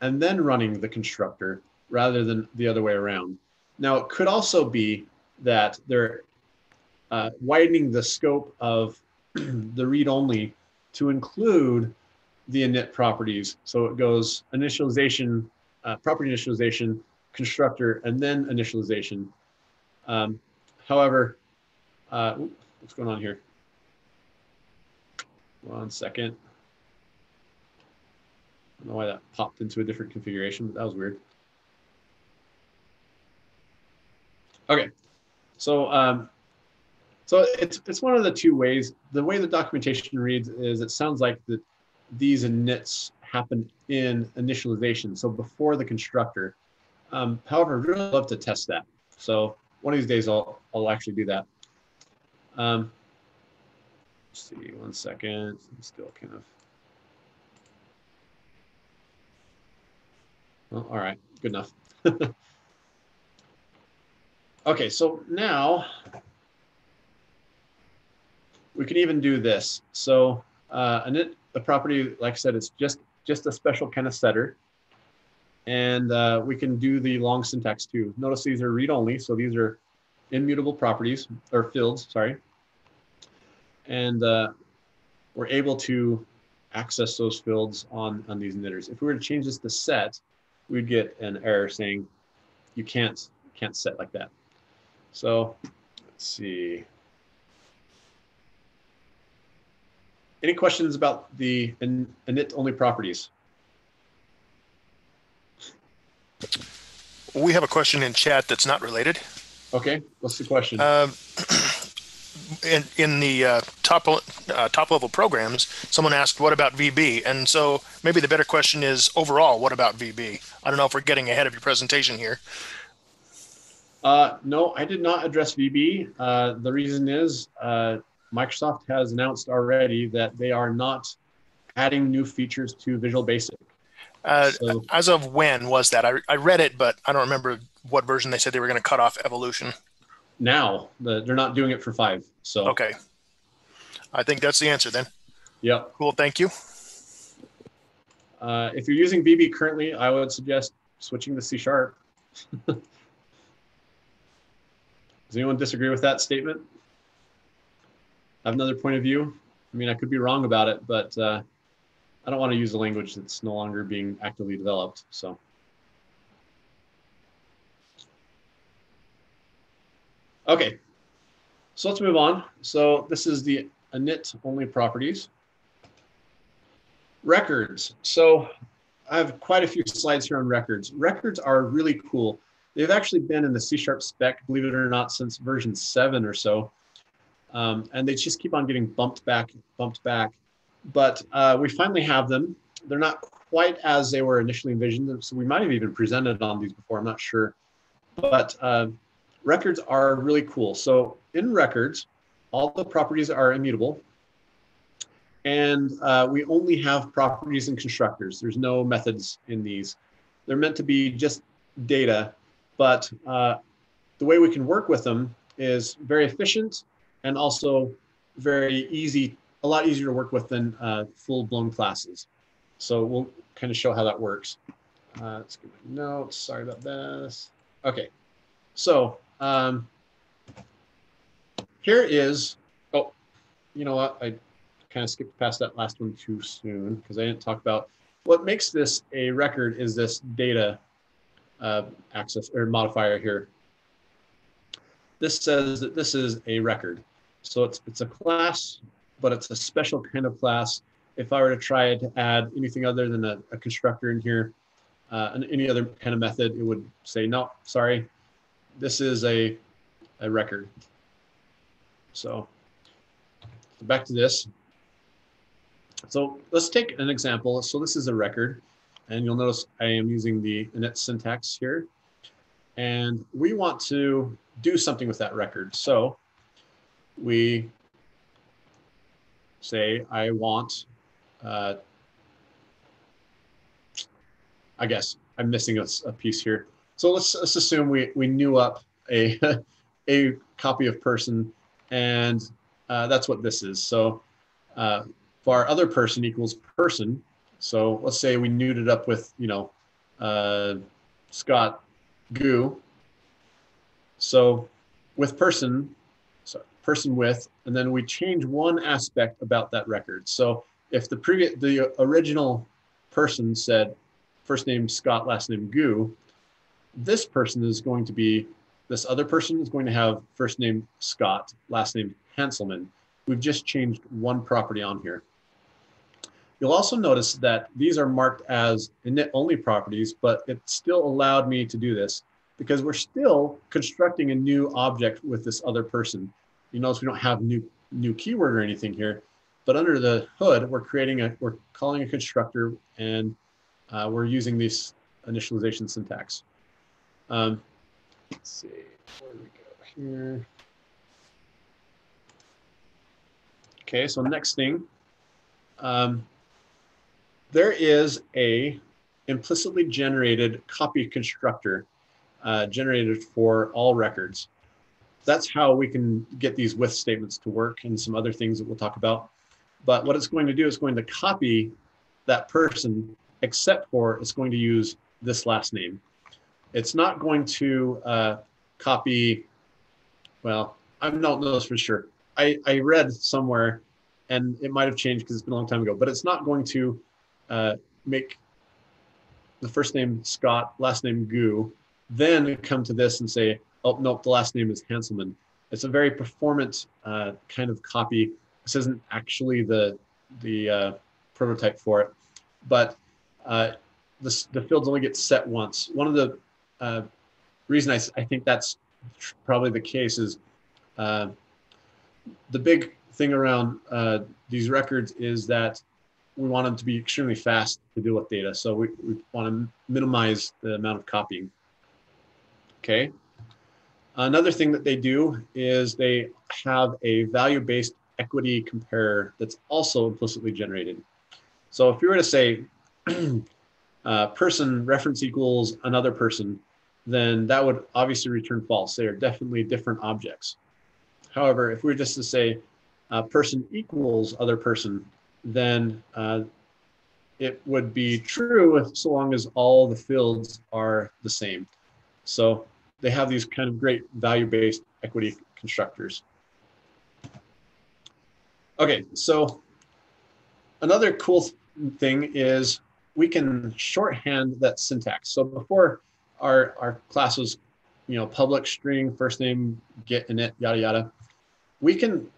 and then running the constructor rather than the other way around. Now, it could also be that they're uh, widening the scope of the read-only to include the init properties. So it goes initialization, uh, property initialization, constructor, and then initialization. Um, however, uh, what's going on here? One second. I don't know why that popped into a different configuration, but that was weird. Okay, so um, so it's it's one of the two ways. The way the documentation reads is it sounds like that these inits happen in initialization, so before the constructor. Um, however, I'd really love to test that. So one of these days I'll I'll actually do that. Um, see, one second. I'm still kind of. Well, all right, good enough. okay, so now we can even do this. So uh, init, the property, like I said, it's just just a special kind of setter. And uh, we can do the long syntax too. Notice these are read only, so these are immutable properties or fields, sorry. And uh, we're able to access those fields on, on these emitters. If we were to change this to set, we'd get an error saying you can't, can't set like that. So let's see. Any questions about the init only properties? We have a question in chat that's not related. Okay, what's the question? Um, in in the uh, top uh, top level programs, someone asked, "What about VB?" And so maybe the better question is overall, what about VB? I don't know if we're getting ahead of your presentation here. Uh, no, I did not address VB. Uh, the reason is uh, Microsoft has announced already that they are not adding new features to Visual Basic. Uh, so, as of when was that? I, I read it, but I don't remember what version they said they were going to cut off evolution. Now the, they're not doing it for five. So okay, I think that's the answer then. Yep. Cool. Thank you. Uh, if you're using VB currently, I would suggest switching to C sharp. Does anyone disagree with that statement? I have another point of view. I mean, I could be wrong about it, but uh, I don't want to use a language that's no longer being actively developed. So. Okay, so let's move on. So this is the init only properties. Records. So I have quite a few slides here on records. Records are really cool. They've actually been in the C Sharp spec, believe it or not, since version seven or so. Um, and they just keep on getting bumped back, bumped back. But uh, we finally have them. They're not quite as they were initially envisioned. So we might have even presented on these before, I'm not sure. But uh, records are really cool. So in records, all the properties are immutable. And uh, we only have properties and constructors. There's no methods in these. They're meant to be just data, but uh, the way we can work with them is very efficient and also very easy, a lot easier to work with than uh, full-blown classes. So we'll kind of show how that works. Uh, let's get my notes. Sorry about this. Okay, so um, here is, oh, you know what? I kind of skipped past that last one too soon because I didn't talk about what makes this a record is this data uh, access or modifier here. This says that this is a record. So it's, it's a class, but it's a special kind of class. If I were to try to add anything other than a, a constructor in here, uh, and any other kind of method, it would say, no, sorry, this is a, a record. So back to this. So let's take an example. So this is a record, and you'll notice I am using the init syntax here. And we want to do something with that record. So we say, I want, uh, I guess I'm missing a, a piece here. So let's, let's assume we, we new up a, a copy of person and uh, that's what this is. So uh, var other person equals person. So let's say we newed it up with, you know, uh, Scott Gu. So with person, so person with, and then we change one aspect about that record. So if the previous, the original person said first name Scott, last name Gu, this person is going to be, this other person is going to have first name Scott, last name Hanselman. We've just changed one property on here. You'll also notice that these are marked as init only properties, but it still allowed me to do this because we're still constructing a new object with this other person. You notice we don't have new new keyword or anything here, but under the hood, we're creating a, we're calling a constructor and uh, we're using this initialization syntax. Um, let's see, where do we go here? Okay, so next thing, um, there is a implicitly generated copy constructor uh, generated for all records. That's how we can get these with statements to work and some other things that we'll talk about. But what it's going to do is going to copy that person, except for it's going to use this last name. It's not going to uh, copy, well, I don't know this for sure. I, I read somewhere, and it might have changed because it's been a long time ago, but it's not going to uh, make the first name Scott, last name Gu, then come to this and say, oh, nope, the last name is Hanselman. It's a very performant uh, kind of copy. This isn't actually the, the uh, prototype for it, but uh, the, the fields only get set once. One of the uh, reason I, I think that's probably the case is uh, the big thing around uh, these records is that we want them to be extremely fast to deal with data. So we, we want to minimize the amount of copying. Okay. Another thing that they do is they have a value-based equity compare that's also implicitly generated. So if you were to say uh, person reference equals another person, then that would obviously return false. They are definitely different objects. However, if we were just to say uh, person equals other person, then uh, it would be true so long as all the fields are the same. So they have these kind of great value-based equity constructors. Okay, so another cool thing is we can shorthand that syntax. So before our, our class was, you know, public string, first name, get init, yada, yada. We can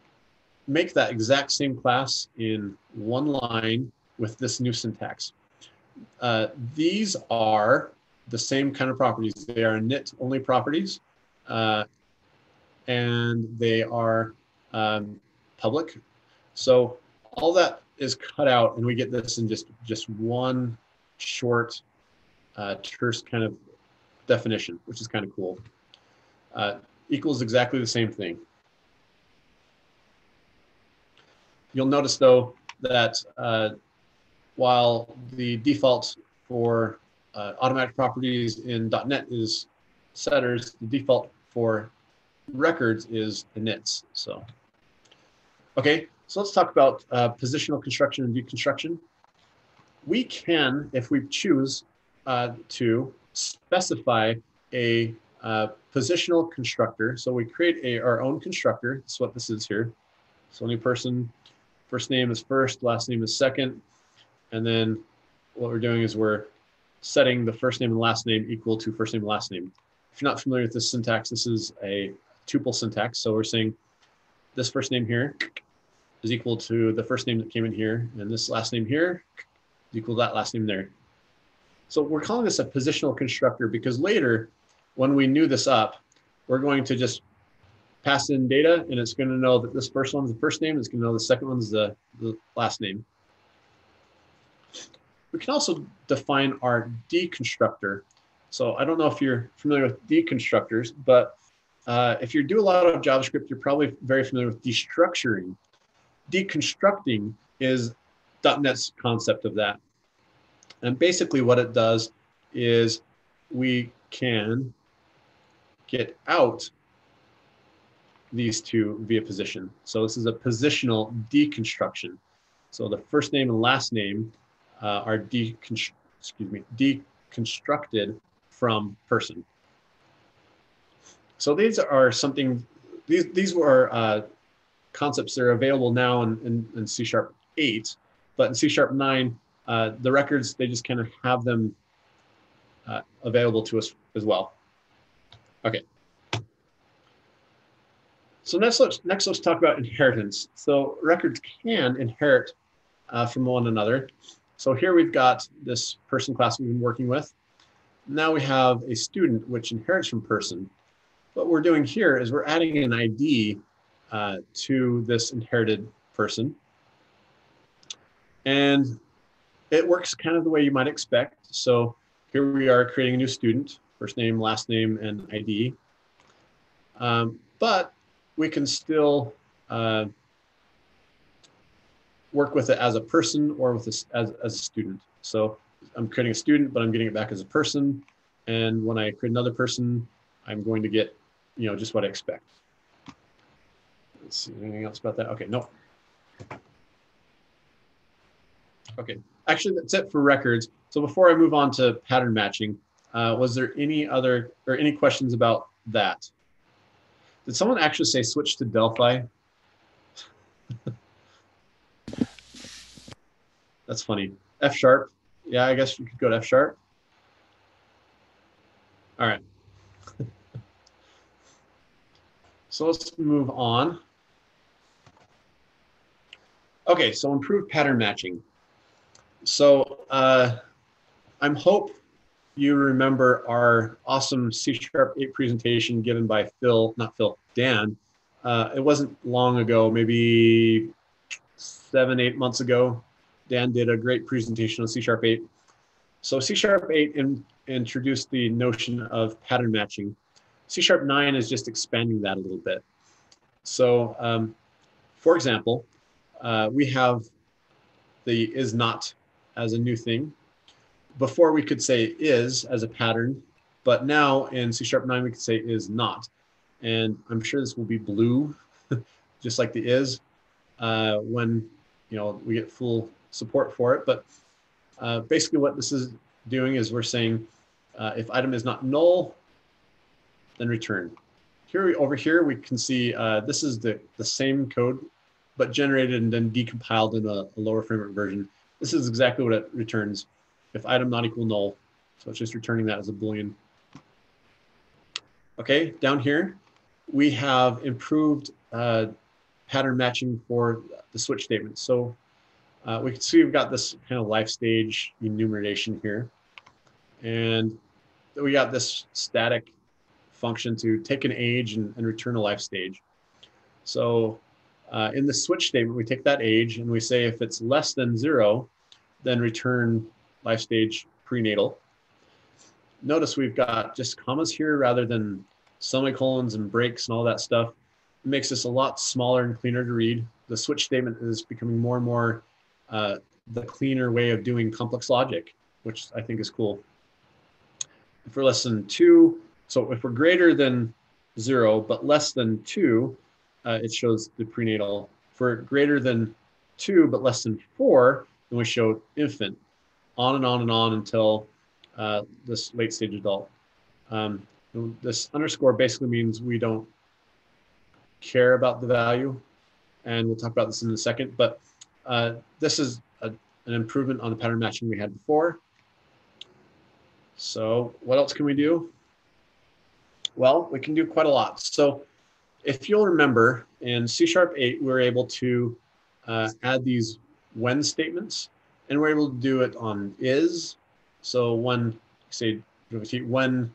make that exact same class in one line with this new syntax. Uh, these are the same kind of properties. They are init only properties, uh, and they are um, public. So all that is cut out, and we get this in just just one short, uh, terse kind of definition, which is kind of cool. Uh, equals exactly the same thing. You'll notice though that uh, while the default for uh, automatic properties in .NET is setters, the default for records is inits. So, okay, so let's talk about uh, positional construction and deconstruction. We can, if we choose uh, to, specify a uh, positional constructor. So we create a, our own constructor. That's what this is here. So any person First name is first, last name is second. And then what we're doing is we're setting the first name and last name equal to first name and last name. If you're not familiar with this syntax, this is a tuple syntax. So we're saying this first name here is equal to the first name that came in here, and this last name here is equal to that last name there. So we're calling this a positional constructor because later, when we new this up, we're going to just pass in data and it's going to know that this first one's the first name. It's going to know the second one's the, the last name. We can also define our deconstructor. So I don't know if you're familiar with deconstructors, but uh, if you do a lot of JavaScript, you're probably very familiar with destructuring. Deconstructing is .NET's concept of that. And basically what it does is we can get out these two via position. So this is a positional deconstruction. So the first name and last name uh, are decon excuse me, deconstructed from person. So these are something, these, these were uh, concepts that are available now in, in, in, C Sharp 8, but in C Sharp 9, uh, the records, they just kind of have them uh, available to us as well. Okay. So next let's, next let's talk about inheritance. So records can inherit uh, from one another. So here we've got this person class we've been working with. Now we have a student which inherits from person. What we're doing here is we're adding an ID uh, to this inherited person. And it works kind of the way you might expect. So here we are creating a new student, first name, last name, and ID. Um, but we can still uh, work with it as a person or with this as, as a student. So I'm creating a student, but I'm getting it back as a person. And when I create another person, I'm going to get, you know, just what I expect. Let's see, anything else about that? Okay, no. Okay, actually that's it for records. So before I move on to pattern matching, uh, was there any other or any questions about that? Did someone actually say switch to Delphi? That's funny. F sharp. Yeah, I guess you could go to F sharp. All right. so let's move on. Okay, so improved pattern matching. So uh, I'm hope you remember our awesome C Sharp 8 presentation given by Phil, not Phil, Dan. Uh, it wasn't long ago, maybe seven, eight months ago. Dan did a great presentation on C Sharp 8. So C Sharp 8 in, introduced the notion of pattern matching. C Sharp 9 is just expanding that a little bit. So um, for example, uh, we have the is not as a new thing. Before we could say is as a pattern, but now in C Sharp 9 we could say is not. And I'm sure this will be blue, just like the is, uh, when you know we get full support for it. But uh, basically what this is doing is we're saying uh, if item is not null, then return. Here we, over here, we can see uh, this is the, the same code, but generated and then decompiled in a, a, lower framework version. This is exactly what it returns. If item not equal null, so it's just returning that as a Boolean. Okay, down here, we have improved uh, pattern matching for the switch statement. So uh, we can see we've got this kind of life stage enumeration here. And we got this static function to take an age and, and return a life stage. So uh, in the switch statement, we take that age and we say if it's less than zero, then return life stage prenatal. Notice we've got just commas here rather than semicolons and breaks and all that stuff. It makes this a lot smaller and cleaner to read. The switch statement is becoming more and more uh, the cleaner way of doing complex logic, which I think is cool. For we're less than two, so if we're greater than zero, but less than two, uh, it shows the prenatal. For greater than two, but less than four, then we show infant, on and on and on until uh, this late stage adult. Um, this underscore basically means we don't care about the value, and we'll talk about this in a second, but uh, this is a, an improvement on the pattern matching we had before. So what else can we do? Well, we can do quite a lot. So if you'll remember in C Sharp 8, we were able to uh, add these when statements and we're able to do it on is. So when, say, when,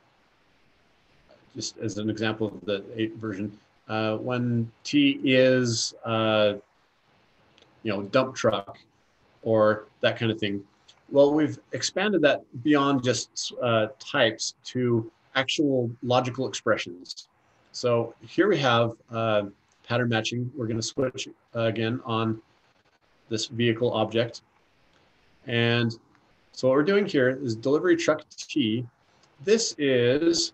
just as an example of the 8 version, uh, when T is, uh, you know, dump truck or that kind of thing. Well, we've expanded that beyond just uh, types to actual logical expressions. So here we have uh, pattern matching. We're going to switch uh, again on this vehicle object. And so what we're doing here is delivery truck T. This is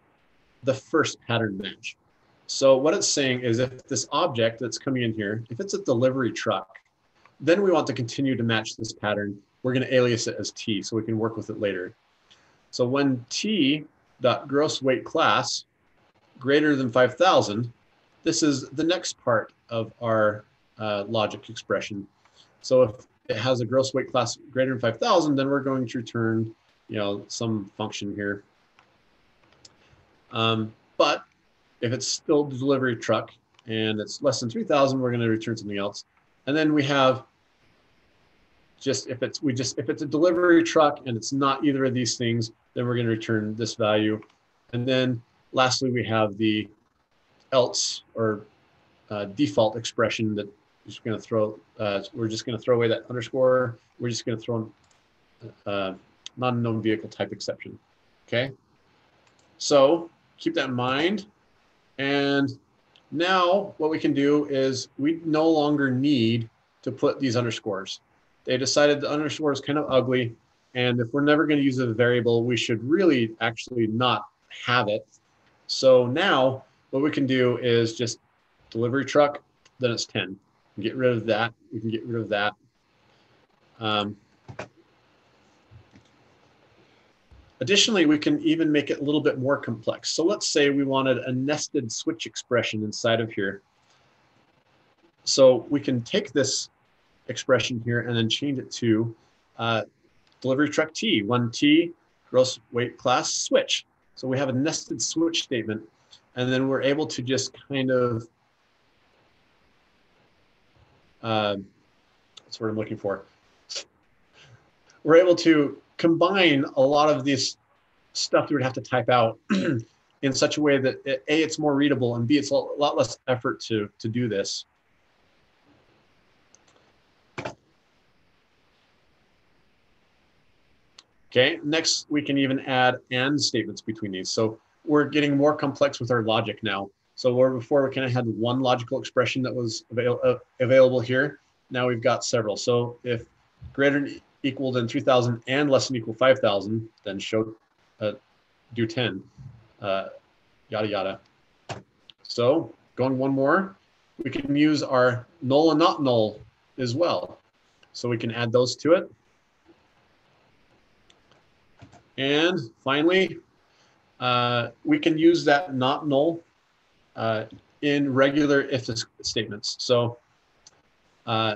the first pattern match. So what it's saying is if this object that's coming in here, if it's a delivery truck, then we want to continue to match this pattern. We're going to alias it as T so we can work with it later. So when T dot gross weight class greater than 5,000, this is the next part of our uh, logic expression. So if it has a gross weight class greater than 5,000, then we're going to return, you know, some function here. Um, but if it's still delivery truck and it's less than 3,000, we're going to return something else. And then we have just if it's we just if it's a delivery truck and it's not either of these things, then we're going to return this value. And then lastly, we have the else or uh, default expression that going to throw, uh, we're just going to throw away that underscore. We're just going to throw uh, non-known vehicle type exception. Okay. So keep that in mind. And now what we can do is we no longer need to put these underscores. They decided the underscore is kind of ugly. And if we're never going to use a variable, we should really actually not have it. So now what we can do is just delivery truck, then it's 10 get rid of that. We can get rid of that. Um, additionally, we can even make it a little bit more complex. So let's say we wanted a nested switch expression inside of here. So we can take this expression here and then change it to uh, delivery truck T, one T, gross weight class switch. So we have a nested switch statement, and then we're able to just kind of uh, that's what I'm looking for. We're able to combine a lot of this stuff we would have to type out in such a way that a it's more readable and b it's a lot less effort to to do this. Okay, next we can even add and statements between these. So we're getting more complex with our logic now. So where before we kind of had one logical expression that was avail uh, available here, now we've got several. So if greater than equal than 3,000 and less than equal 5,000, then show uh, do 10, uh, yada yada. So going one more, we can use our null and not null as well. So we can add those to it. And finally, uh, we can use that not null uh, in regular if statements. So uh,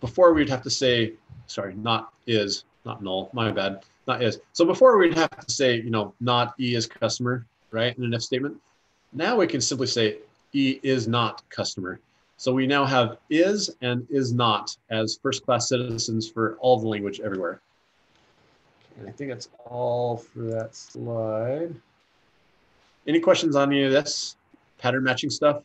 before we'd have to say, sorry, not is, not null, my bad, not is. So before we'd have to say, you know, not E is customer, right, in an if statement. Now we can simply say E is not customer. So we now have is and is not as first class citizens for all the language everywhere. And I think that's all for that slide. Any questions on any of this? pattern matching stuff?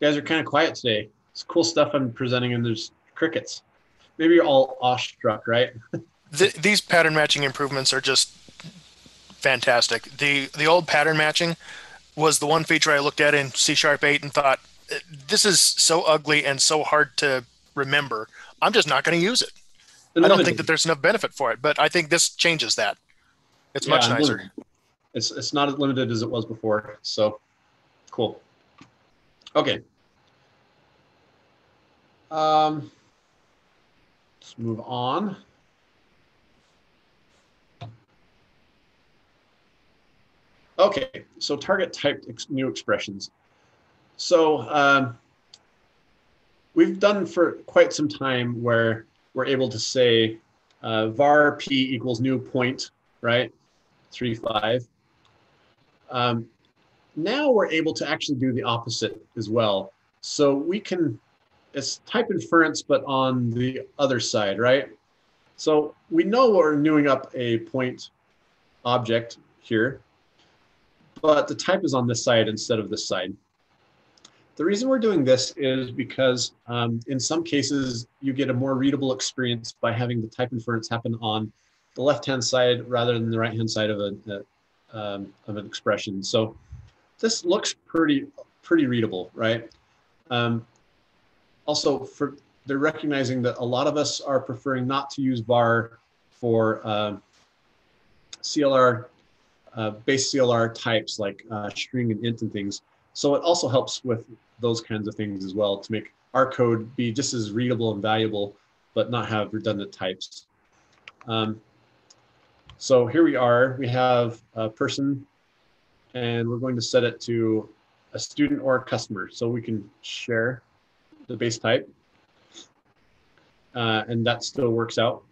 You guys are kind of quiet today. It's cool stuff I'm presenting, and there's crickets. Maybe you're all awestruck, right? the, these pattern matching improvements are just fantastic. The the old pattern matching was the one feature I looked at in C Sharp 8 and thought, this is so ugly and so hard to remember. I'm just not going to use it. I don't think that there's enough benefit for it, but I think this changes that. It's yeah, much nicer. It's it's not as limited as it was before. So cool. Okay. Um, let's move on. Okay, so target typed ex new expressions. So um, we've done for quite some time where we're able to say uh, var p equals new point, right? Three, five. Um, now we're able to actually do the opposite as well. So we can, it's type inference, but on the other side, right? So we know we're newing up a point object here, but the type is on this side instead of this side. The reason we're doing this is because um, in some cases you get a more readable experience by having the type inference happen on the left-hand side rather than the right-hand side of, a, a um, of an expression. So this looks pretty pretty readable, right? Um, also, for they're recognizing that a lot of us are preferring not to use var for uh, CLR, uh, base CLR types like uh, string and int and things. So it also helps with those kinds of things as well to make our code be just as readable and valuable, but not have redundant types. Um, so here we are, we have a person and we're going to set it to a student or a customer so we can share the base type. Uh, and that still works out.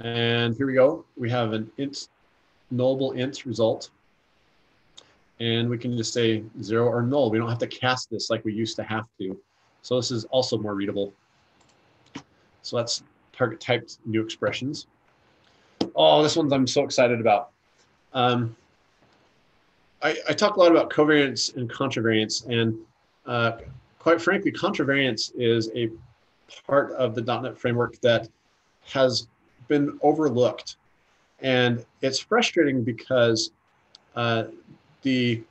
And here we go. We have an int, nullable int result. And we can just say zero or null. We don't have to cast this like we used to have to. So this is also more readable. So that's target typed new expressions. Oh, this one's I'm so excited about. Um, I, I, talk a lot about covariance and contravariance, and uh, quite frankly, contravariance is a part of the .NET framework that has been overlooked. And it's frustrating because uh, the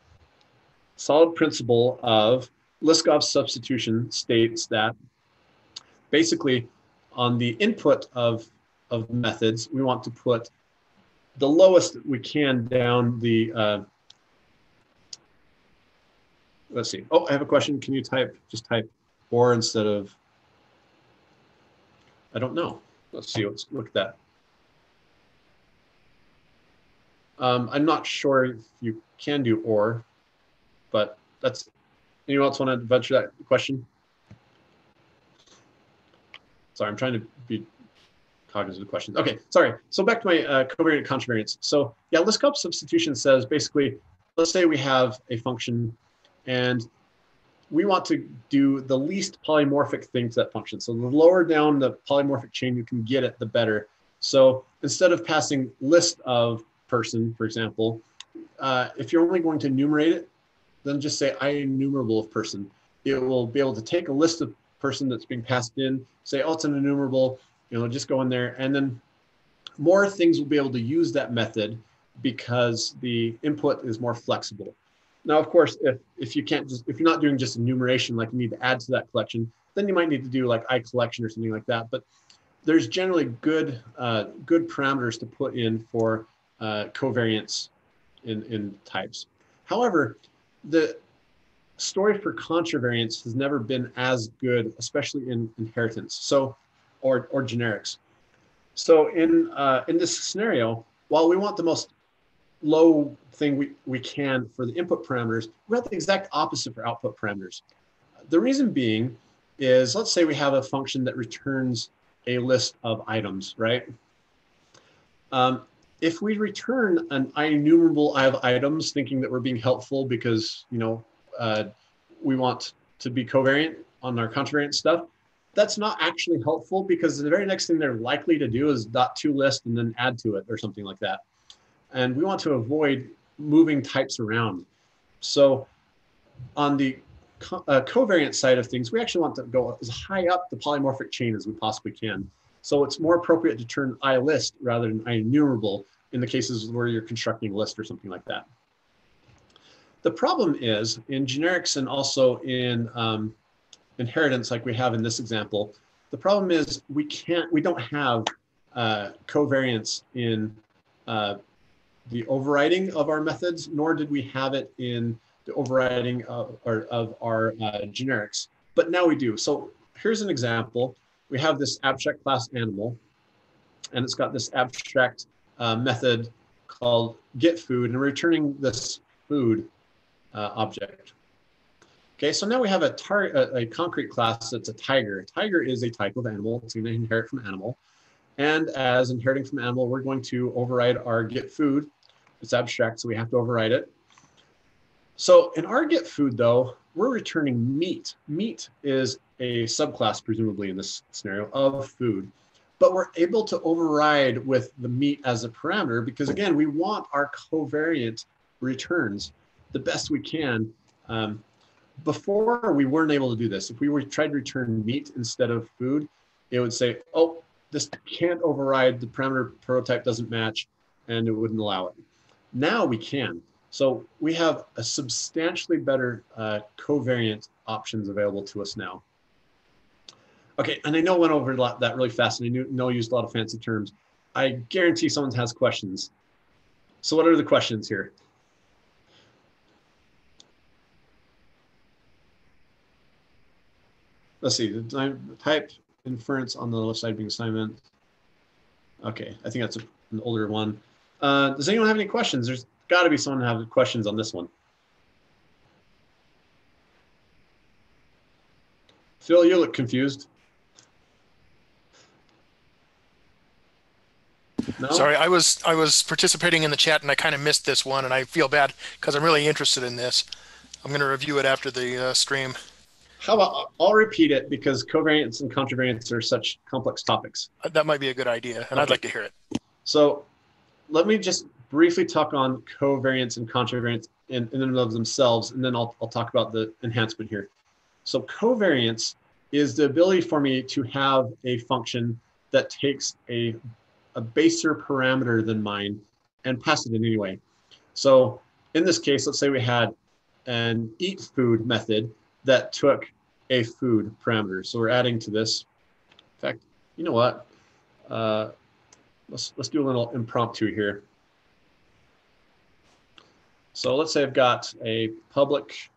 solid principle of Liskov substitution states that basically on the input of, of methods, we want to put the lowest we can down the, uh, let's see. Oh, I have a question. Can you type, just type or instead of I don't know. Let's see, let's look at that. Um, I'm not sure if you can do or, but that's, anyone else want to venture that question? Sorry, I'm trying to be cognizant of questions. Okay, sorry. So back to my uh, covariant contravariance. So yeah, Liskov substitution says basically, let's say we have a function and we want to do the least polymorphic thing to that function. So the lower down the polymorphic chain you can get it, the better. So instead of passing list of person, for example, uh, if you're only going to enumerate it, then just say IEnumerable of person. It will be able to take a list of person that's being passed in, say, oh, it's an enumerable, you know, just go in there. And then more things will be able to use that method because the input is more flexible. Now, of course, if, if you can't just, if you're not doing just enumeration, like you need to add to that collection, then you might need to do like ICollection or something like that. But there's generally good, uh, good parameters to put in for uh, covariance in, in types. However, the story for contravariance has never been as good, especially in inheritance. So, or, or generics. So in, uh, in this scenario, while we want the most low thing we, we can for the input parameters, we have the exact opposite for output parameters. The reason being is, let's say we have a function that returns a list of items, right? Um, if we return an IEnumerable of items thinking that we're being helpful because, you know, uh, we want to be covariant on our contravariant stuff, that's not actually helpful because the very next thing they're likely to do is dot to list and then add to it or something like that. And we want to avoid moving types around. So on the co uh, covariant side of things, we actually want to go as high up the polymorphic chain as we possibly can. So it's more appropriate to turn IList rather than IEnumerable in the cases where you're constructing a list or something like that. The problem is in generics and also in um, inheritance, like we have in this example, the problem is we can't, we don't have uh, covariance in uh, the overriding of our methods, nor did we have it in the overriding of, or, of our uh, generics, but now we do. So here's an example. We have this abstract class animal, and it's got this abstract uh, method called get food, and returning this food uh, object. Okay, so now we have a, a, a, concrete class that's a tiger. Tiger is a type of animal. It's going to inherit from animal. And as inheriting from animal, we're going to override our get food it's abstract, so we have to override it. So in our get food though, we're returning meat. Meat is a subclass, presumably in this scenario, of food. but we're able to override with the meat as a parameter because again, we want our covariant returns the best we can. Um, before we weren't able to do this. If we were tried to return meat instead of food, it would say, oh, this can't override the parameter prototype doesn't match and it wouldn't allow it. Now we can. So we have a substantially better uh, covariant options available to us now. Okay, and I know I went over that really fast and I knew, know I used a lot of fancy terms. I guarantee someone has questions. So what are the questions here? Let's see, type inference on the left side being assignment. Okay, I think that's a, an older one. Uh, does anyone have any questions? There's got to be someone have questions on this one. Phil, you look confused. No? Sorry, I was I was participating in the chat and I kind of missed this one, and I feel bad because I'm really interested in this. I'm going to review it after the uh, stream. How about I'll repeat it because covariance and contravariance are such complex topics. Uh, that might be a good idea, and okay. I'd like to hear it. So let me just briefly talk on covariance and contravariance in, in and of themselves, and then I'll, I'll talk about the enhancement here. So covariance is the ability for me to have a function that takes a, a baser parameter than mine and pass it in anyway. So in this case, let's say we had an eat food method that took a food parameter. So we're adding to this. In fact, you know what? Uh, let's, let's do a little impromptu here. So let's say I've got a public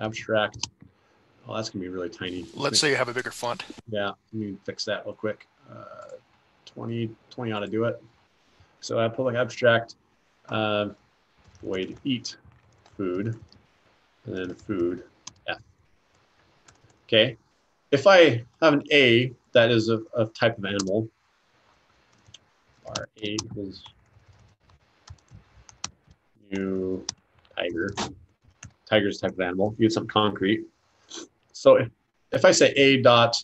abstract. Oh, that's gonna be really tiny. Let's say you have a bigger font. Yeah, let me fix that real quick. Uh, 20, 20 ought to do it. So I public abstract, uh, void eat food and then food F. Okay, if I have an A that is a, a type of animal, our A equals new tiger. Tiger's type of animal. You get something concrete. So if, if I say A dot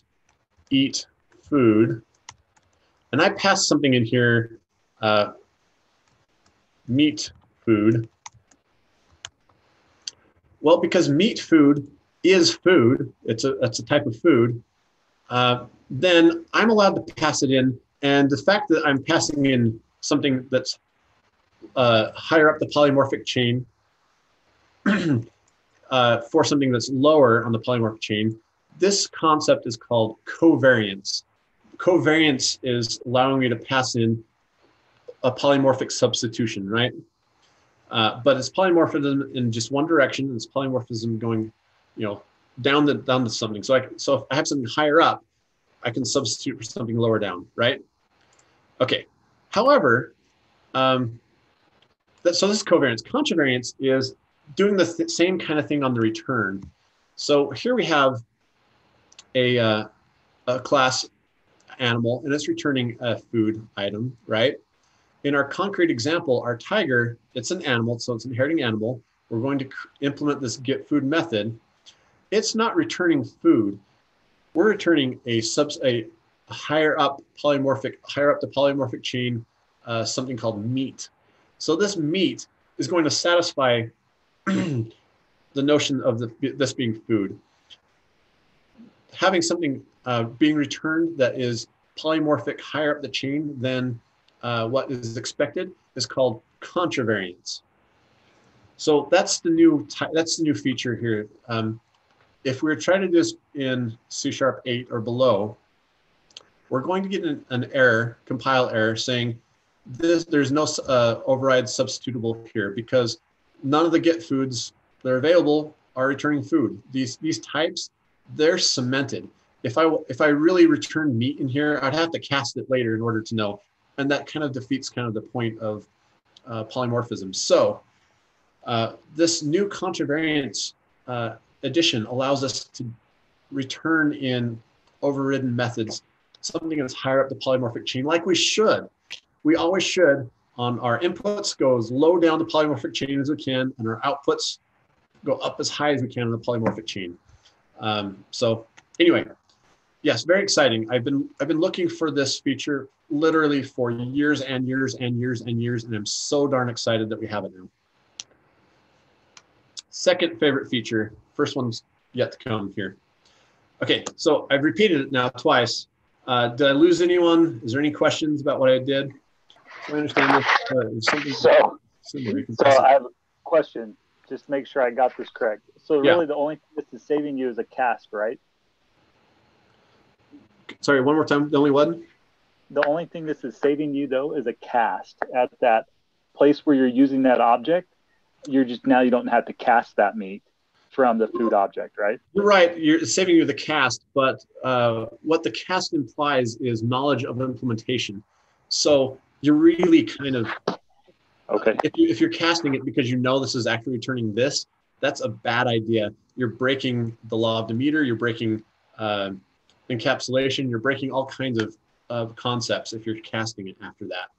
eat food, and I pass something in here, uh, meat food, well, because meat food is food, it's a, it's a type of food, uh, then I'm allowed to pass it in. And the fact that I'm passing in something that's uh, higher up the polymorphic chain uh, for something that's lower on the polymorphic chain, this concept is called covariance. Covariance is allowing me to pass in a polymorphic substitution, right? Uh, but it's polymorphism in just one direction. It's polymorphism going, you know, down the down to something. So I so if I have something higher up, I can substitute for something lower down, right? Okay. However, um, that, so this is covariance. Contravariance is doing the th same kind of thing on the return. So here we have a, uh, a class animal and it's returning a food item, right? In our concrete example, our tiger, it's an animal, so it's an inheriting animal. We're going to implement this get food method. It's not returning food. We're returning a, sub, a higher up polymorphic, higher up the polymorphic chain, uh, something called meat. So this meat is going to satisfy the notion of the, this being food. Having something uh, being returned that is polymorphic higher up the chain than uh, what is expected is called contravariance. So that's the new that's the new feature here. Um, if we're trying to do this in C sharp 8 or below, we're going to get an, an error, compile error, saying this there's no uh, override substitutable here because none of the get foods that are available are returning food. These these types they're cemented. If I if I really return meat in here, I'd have to cast it later in order to know and that kind of defeats kind of the point of uh, polymorphism. So uh, this new contravariance uh, addition allows us to return in overridden methods something that's higher up the polymorphic chain, like we should. We always should on our inputs go as low down the polymorphic chain as we can, and our outputs go up as high as we can on the polymorphic chain. Um, so anyway, yes, very exciting. I've been I've been looking for this feature literally for years and years and years and years, and I'm so darn excited that we have it now. Second favorite feature. First one's yet to come here. Okay, so I've repeated it now twice. Uh, did I lose anyone? Is there any questions about what I did? I understand this. Uh, so, so I have a question. Just to make sure I got this correct. So really, yeah. the only thing this is saving you is a cast, right? Sorry, one more time. The only one. The only thing this is saving you though is a cast at that place where you're using that object. You're just now you don't have to cast that meat from the food object, right? You're right. You're saving you the cast, but uh, what the cast implies is knowledge of implementation. So you're really kind of okay. If you if you're casting it because you know this is actually returning this, that's a bad idea. You're breaking the law of Demeter. You're breaking uh, encapsulation. You're breaking all kinds of of concepts if you're casting it after that.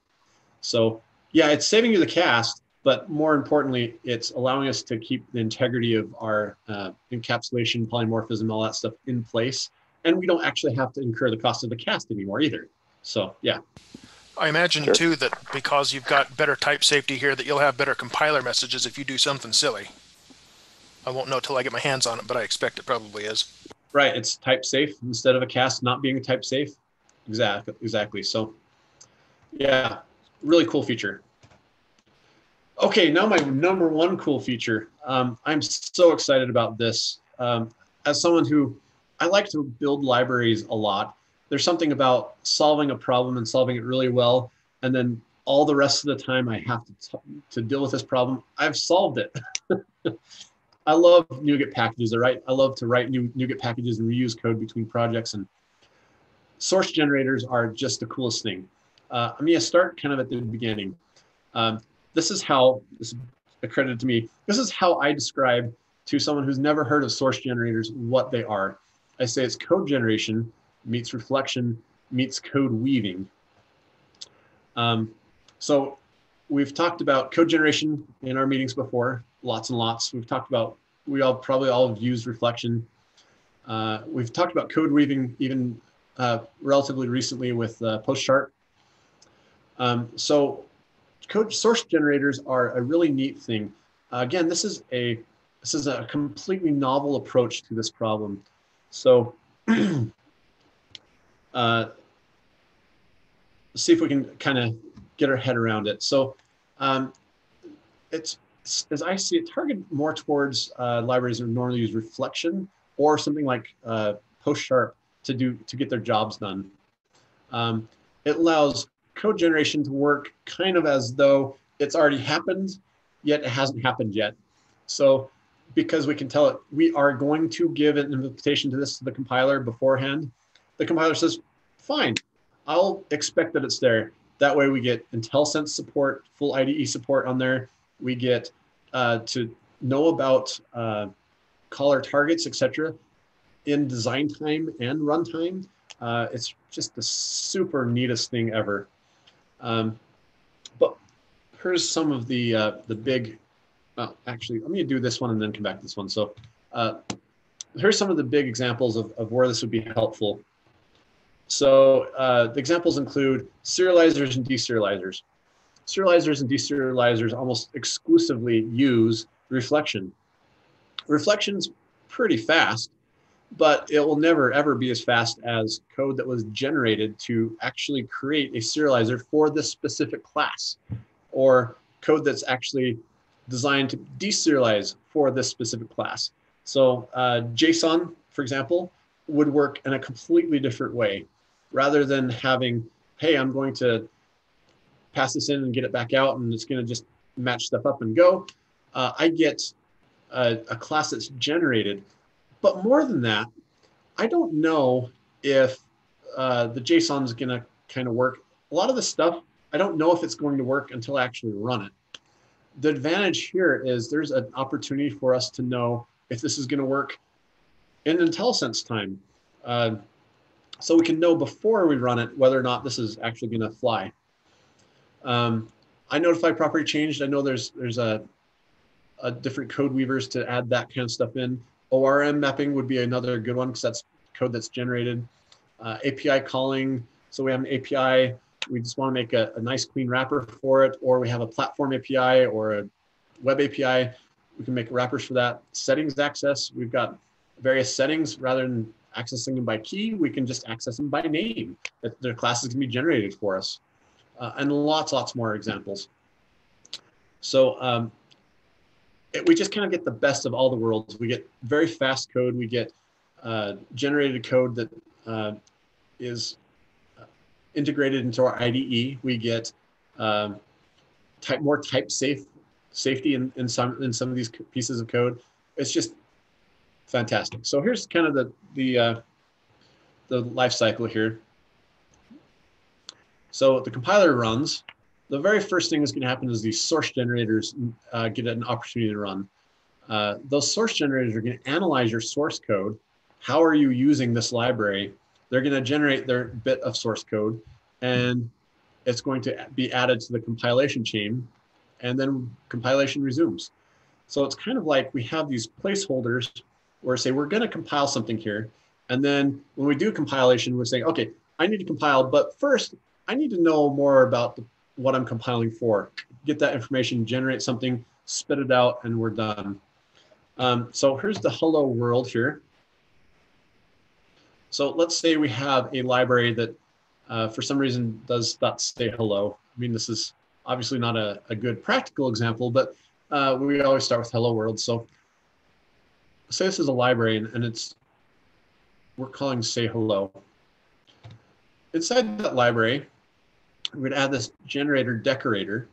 So yeah, it's saving you the cast, but more importantly, it's allowing us to keep the integrity of our uh, encapsulation, polymorphism, all that stuff in place. And we don't actually have to incur the cost of the cast anymore either. So yeah. I imagine sure. too that because you've got better type safety here, that you'll have better compiler messages if you do something silly. I won't know till I get my hands on it, but I expect it probably is. Right, it's type safe instead of a cast not being type safe. Exactly, exactly. So, yeah, really cool feature. Okay, now my number one cool feature. Um, I'm so excited about this. Um, as someone who I like to build libraries a lot, there's something about solving a problem and solving it really well, and then all the rest of the time I have to to deal with this problem. I've solved it. I love NuGet packages. I write. I love to write new NuGet packages and reuse code between projects. And source generators are just the coolest thing. Uh, I'm gonna start kind of at the beginning. Um, this is how this is accredited to me. This is how I describe to someone who's never heard of source generators what they are. I say it's code generation meets reflection meets code weaving. Um, so we've talked about code generation in our meetings before, lots and lots. We've talked about, we all probably all have used reflection. Uh, we've talked about code weaving even uh, relatively recently with uh, PostSharp. Um, so code source generators are a really neat thing. Again, this is a this is a completely novel approach to this problem. So uh, see if we can kind of get our head around it. So um, it's as I see it, targeted more towards uh, libraries that normally use reflection or something like uh, PostSharp to do to get their jobs done. Um, it allows code generation to work kind of as though it's already happened, yet it hasn't happened yet. So because we can tell it, we are going to give an invitation to this to the compiler beforehand. The compiler says, fine, I'll expect that it's there. That way we get IntelliSense support, full IDE support on there. We get uh, to know about uh, caller targets, etc. in design time and runtime. Uh, it's just the super neatest thing ever. Um, but here's some of the uh, the big. Well, actually, let me do this one and then come back to this one. So, uh, here's some of the big examples of, of where this would be helpful. So uh, the examples include serializers and deserializers. Serializers and deserializers almost exclusively use reflection. Reflection's pretty fast, but it will never ever be as fast as code that was generated to actually create a serializer for this specific class or code that's actually designed to deserialize for this specific class. So uh, JSON, for example, would work in a completely different way. Rather than having, hey, I'm going to pass this in and get it back out and it's going to just match stuff up and go, uh, I get a, a class that's generated but more than that, I don't know if uh, the JSON is going to kind of work. A lot of the stuff, I don't know if it's going to work until I actually run it. The advantage here is there's an opportunity for us to know if this is going to work in IntelliSense time. Uh, so we can know before we run it whether or not this is actually going to fly. Um, I notify property changed. I know there's there's a, a different code weavers to add that kind of stuff in. ORM mapping would be another good one because that's code that's generated. uh, API calling. So we have an API, we just want to make a, a nice clean wrapper for it, or we have a platform API or a web API. We can make wrappers for that. Settings access, we've got various settings rather than accessing them by key, we can just access them by name. That their classes can be generated for us. Uh, and lots, lots more examples. So um, it, we just kind of get the best of all the worlds. We get very fast code. We get uh, generated code that uh, is uh, integrated into our IDE. We get um, type more type safe safety in, in some in some of these pieces of code. It's just fantastic. So here's kind of the the uh, the life cycle here. So the compiler runs. The very first thing that's going to happen is these source generators uh, get an opportunity to run. Uh, those source generators are going to analyze your source code. How are you using this library? They're going to generate their bit of source code, and it's going to be added to the compilation chain, and then compilation resumes. So it's kind of like we have these placeholders where say we're going to compile something here, and then when we do compilation, we're saying, okay, I need to compile, but first I need to know more about the, what I'm compiling for. Get that information, generate something, spit it out, and we're done. Um, so here's the hello world here. So let's say we have a library that uh, for some reason does not say hello. I mean, this is obviously not a, a good practical example, but uh, we always start with hello world. So say this is a library and it's, we're calling say hello. Inside that library, we would add this generator decorator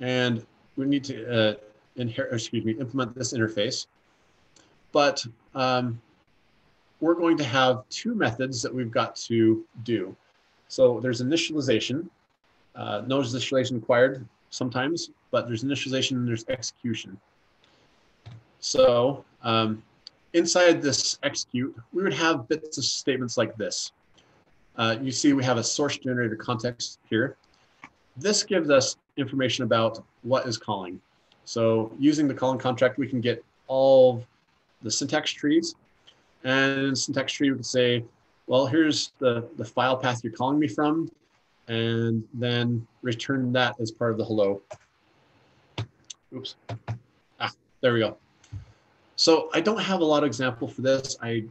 and we need to uh, inherit, excuse me, implement this interface. But um, we're going to have two methods that we've got to do. So there's initialization, uh, no initialization required sometimes, but there's initialization and there's execution. So um, inside this execute, we would have bits of statements like this. Uh, you see we have a source generator context here. This gives us information about what is calling. So using the calling contract, we can get all the syntax trees. And syntax tree would say, well, here's the, the file path you're calling me from, and then return that as part of the hello. Oops. Ah, there we go. So I don't have a lot of example for this. I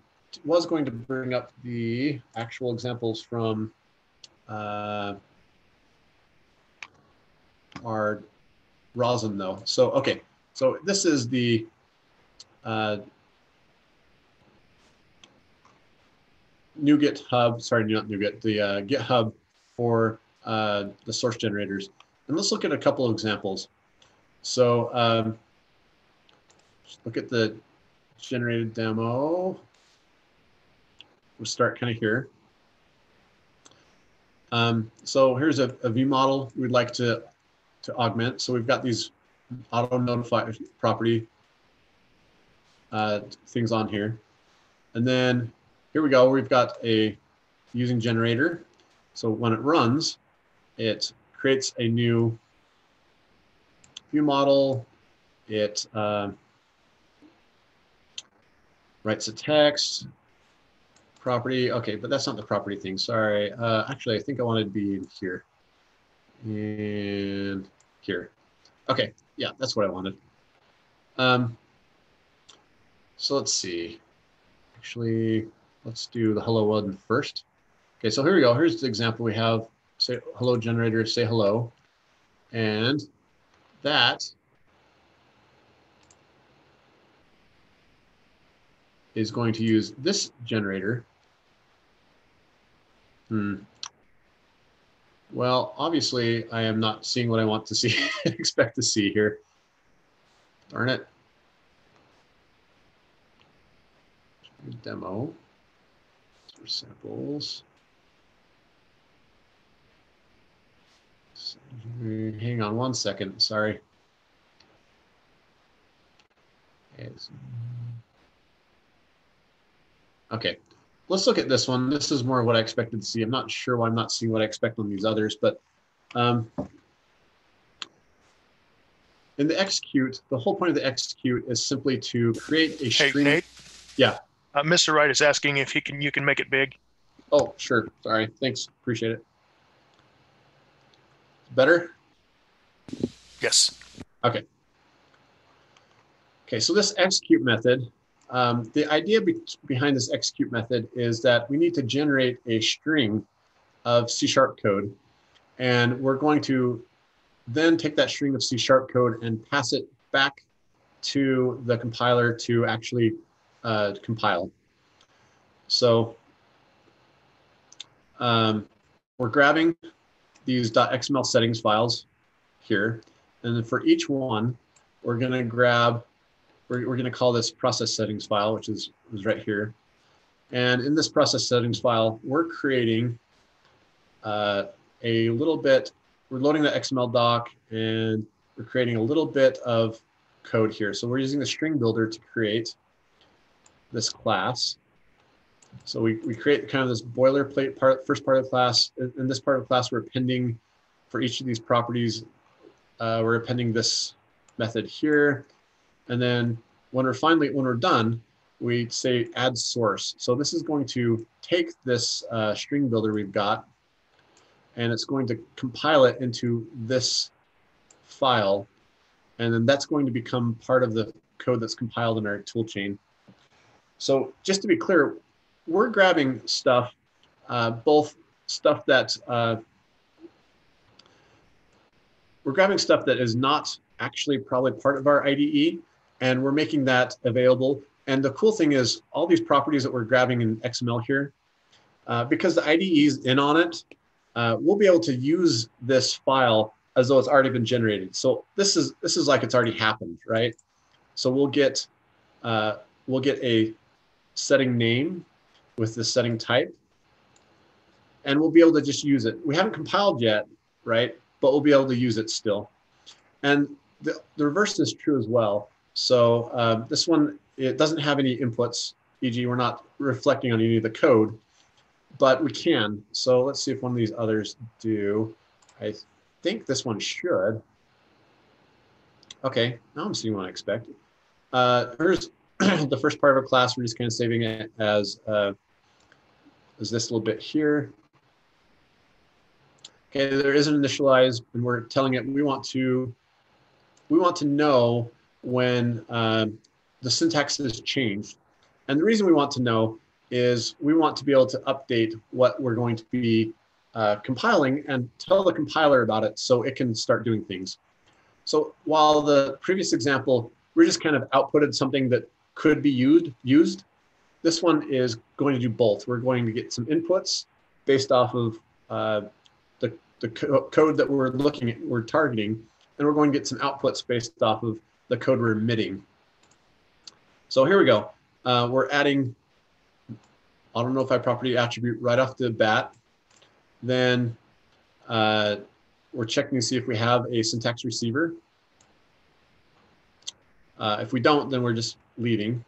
was going to bring up the actual examples from uh, our Roslyn though. So, okay, so this is the uh, NuGet hub, sorry, not NuGet, the uh, GitHub for uh, the source generators. And let's look at a couple of examples. So um, look at the generated demo. We'll start kind of here. Um, so here's a, a view model we'd like to, to augment. So we've got these auto notify property uh, things on here. And then here we go. We've got a using generator. So when it runs, it creates a new view model. It uh, writes a text property. Okay, but that's not the property thing. Sorry. Uh, actually, I think I wanted to be in here and here. Okay, yeah, that's what I wanted. Um, so let's see. Actually, let's do the hello one first. Okay, so here we go. Here's the example we have. Say hello generator, say hello. And that is going to use this generator. Hmm. Well, obviously, I am not seeing what I want to see, expect to see here. Darn it. Demo samples. Hang on one second, sorry. Okay, let's look at this one. This is more of what I expected to see. I'm not sure why I'm not seeing what I expect on these others, but um, in the execute, the whole point of the execute is simply to create a stream. Hey. Nate, Yeah. uh, Mr. Wright is asking if he can, you can make it big. Oh, sure. Sorry. Thanks. Appreciate it. Better? Yes. Okay. Okay, so this execute method, um, the idea be behind this execute method is that we need to generate a string of C sharp code. And we're going to then take that string of C sharp code and pass it back to the compiler to actually uh, compile. So um, we're grabbing these .xml settings files here. And then for each one, we're going to grab, we're, we're going to call this process settings file, which is, is right here. And in this process settings file, we're creating uh, a little bit, we're loading the XML doc and we're creating a little bit of code here. So we're using the string builder to create this class. So we, we create kind of this boilerplate part, first part of the class. In this part of the class, we're appending for each of these properties, uh, we're appending this method here. And then when we're finally, when we're done, we say add source. So this is going to take this uh, string builder we've got, and it's going to compile it into this file. And then that's going to become part of the code that's compiled in our toolchain. So just to be clear, we're grabbing stuff, uh, both stuff that uh, we're grabbing stuff that is not actually probably part of our IDE, and we're making that available. And the cool thing is all these properties that we're grabbing in XML here, uh, because the IDE is in on it, uh, we'll be able to use this file as though it's already been generated. So this is this is like it's already happened, right? So we'll get uh, we'll get a setting name with the setting type, and we'll be able to just use it. We haven't compiled yet, right? But we'll be able to use it still. And the, the reverse is true as well. So uh, this one, it doesn't have any inputs, e.g. we're not reflecting on any of the code, but we can. So let's see if one of these others do. I think this one should. Okay, now I'm seeing what I expect. Uh, here's the first part of a class. We're just kind of saving it as, uh, as this little bit here. Okay, there is an initialize, and we're telling it we want to we want to know when uh, the syntax has changed. And the reason we want to know is we want to be able to update what we're going to be uh, compiling and tell the compiler about it so it can start doing things. So while the previous example, we just kind of outputted something that could be used, used, this one is going to do both. We're going to get some inputs based off of uh, the, the co code that we're looking at, we're targeting, and we're going to get some outputs based off of the code we're emitting. So here we go. Uh, we're adding auto notify property attribute right off the bat. Then uh, we're checking to see if we have a syntax receiver. Uh, if we don't, then we're just leaving.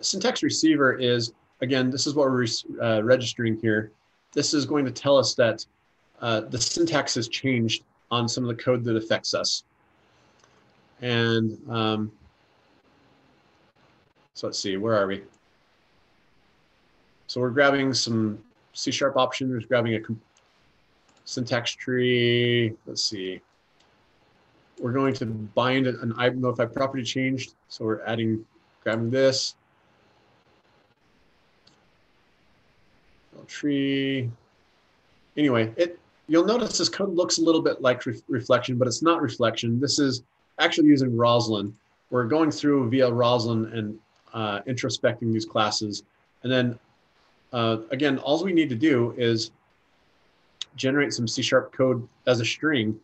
Syntax receiver is, again, this is what we're uh, registering here. This is going to tell us that uh, the syntax has changed on some of the code that affects us. And um, so let's see, where are we? So we're grabbing some C sharp options, we're grabbing a syntax tree. Let's see. We're going to bind an I notify property changed. So we're adding, grabbing this. Tree. Anyway, it you'll notice this code looks a little bit like re reflection, but it's not reflection. This is actually using Roslyn. We're going through via Roslyn and uh, introspecting these classes. And then uh, again, all we need to do is generate some C sharp code as a string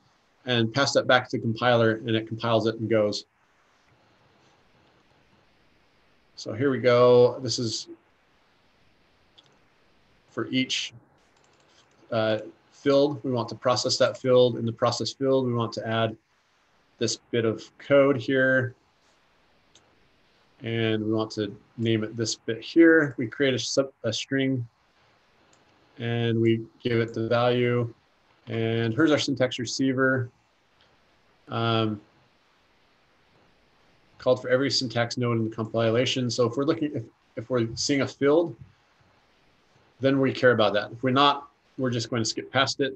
and pass that back to the compiler and it compiles it and goes. So here we go. This is for each uh, field. We want to process that field. In the process field, we want to add this bit of code here. And we want to name it this bit here. We create a, sub, a string and we give it the value. And here's our syntax receiver. Um, called for every syntax node in the compilation. So if we're looking, if, if we're seeing a field, then we care about that. If we're not, we're just going to skip past it.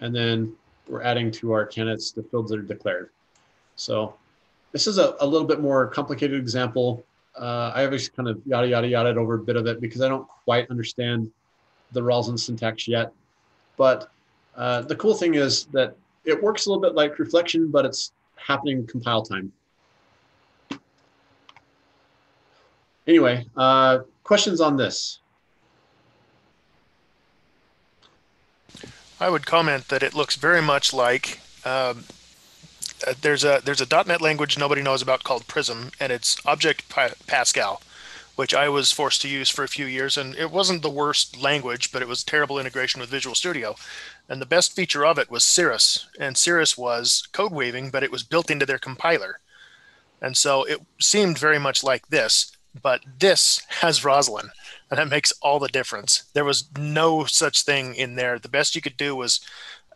And then we're adding to our candidates the fields that are declared. So this is a, a little bit more complicated example. Uh, I just kind of yada, yada, yada over a bit of it because I don't quite understand the Roslyn syntax yet. But uh, the cool thing is that it works a little bit like reflection, but it's happening compile time. Anyway, uh, questions on this? I would comment that it looks very much like um, uh, there's a there's a .NET language nobody knows about called Prism, and it's Object pa Pascal, which I was forced to use for a few years, and it wasn't the worst language, but it was terrible integration with Visual Studio. And the best feature of it was Cirrus, and Cirrus was code weaving, but it was built into their compiler, and so it seemed very much like this. But this has Roslyn, and that makes all the difference. There was no such thing in there. The best you could do was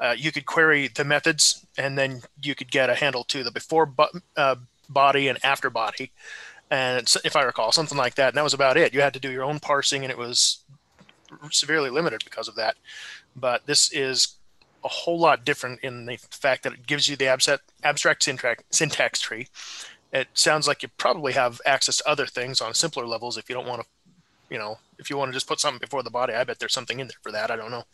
uh, you could query the methods, and then you could get a handle to the before uh, body and after body, and if I recall, something like that. And that was about it. You had to do your own parsing, and it was severely limited because of that. But this is a whole lot different in the fact that it gives you the abstract, abstract syntax tree. It sounds like you probably have access to other things on simpler levels if you don't want to you know, if you want to just put something before the body, I bet there's something in there for that. I don't know.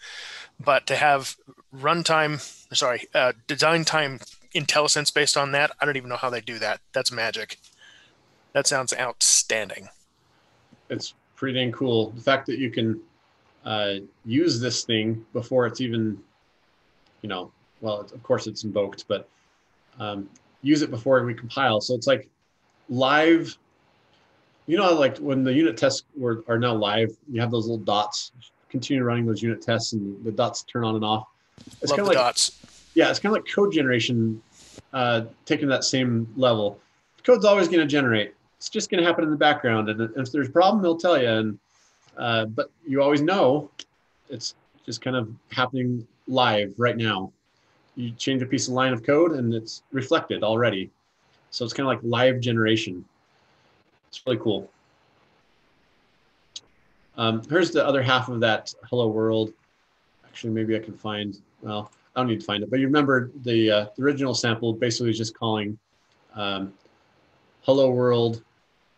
But to have runtime, sorry, uh, design time IntelliSense based on that, I don't even know how they do that. That's magic. That sounds outstanding. It's pretty dang cool. The fact that you can uh, use this thing before it's even, you know, well, of course it's invoked, but um, use it before we compile. So it's like live you know, like when the unit tests were, are now live, you have those little dots. Continue running those unit tests, and the dots turn on and off. It's kind of like dots. Yeah, it's kind of like code generation, uh, taking that same level. Code's always going to generate. It's just going to happen in the background, and if there's a problem, they'll tell you. And uh, but you always know it's just kind of happening live right now. You change a piece of line of code, and it's reflected already. So it's kind of like live generation. It's really cool. Um, here's the other half of that hello world. Actually, maybe I can find, well, I don't need to find it, but you remember the, uh, the original sample basically just calling um, hello world.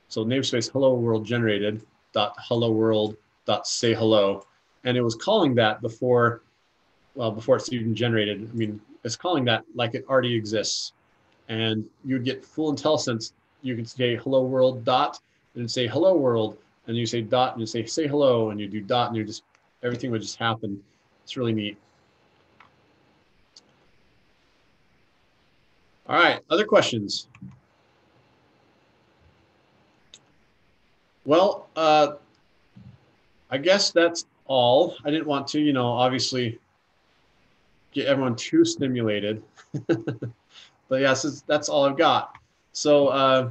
So namespace hello world generated dot hello world dot say hello. And it was calling that before, well, before it's even generated. I mean, it's calling that like it already exists. And you would get full IntelliSense you can say hello world dot and say hello world and you say dot and you say say hello and you do dot and you just everything would just happen. It's really neat. All right, other questions? Well, uh, I guess that's all. I didn't want to, you know, obviously get everyone too stimulated. but yes, that's all I've got. So uh,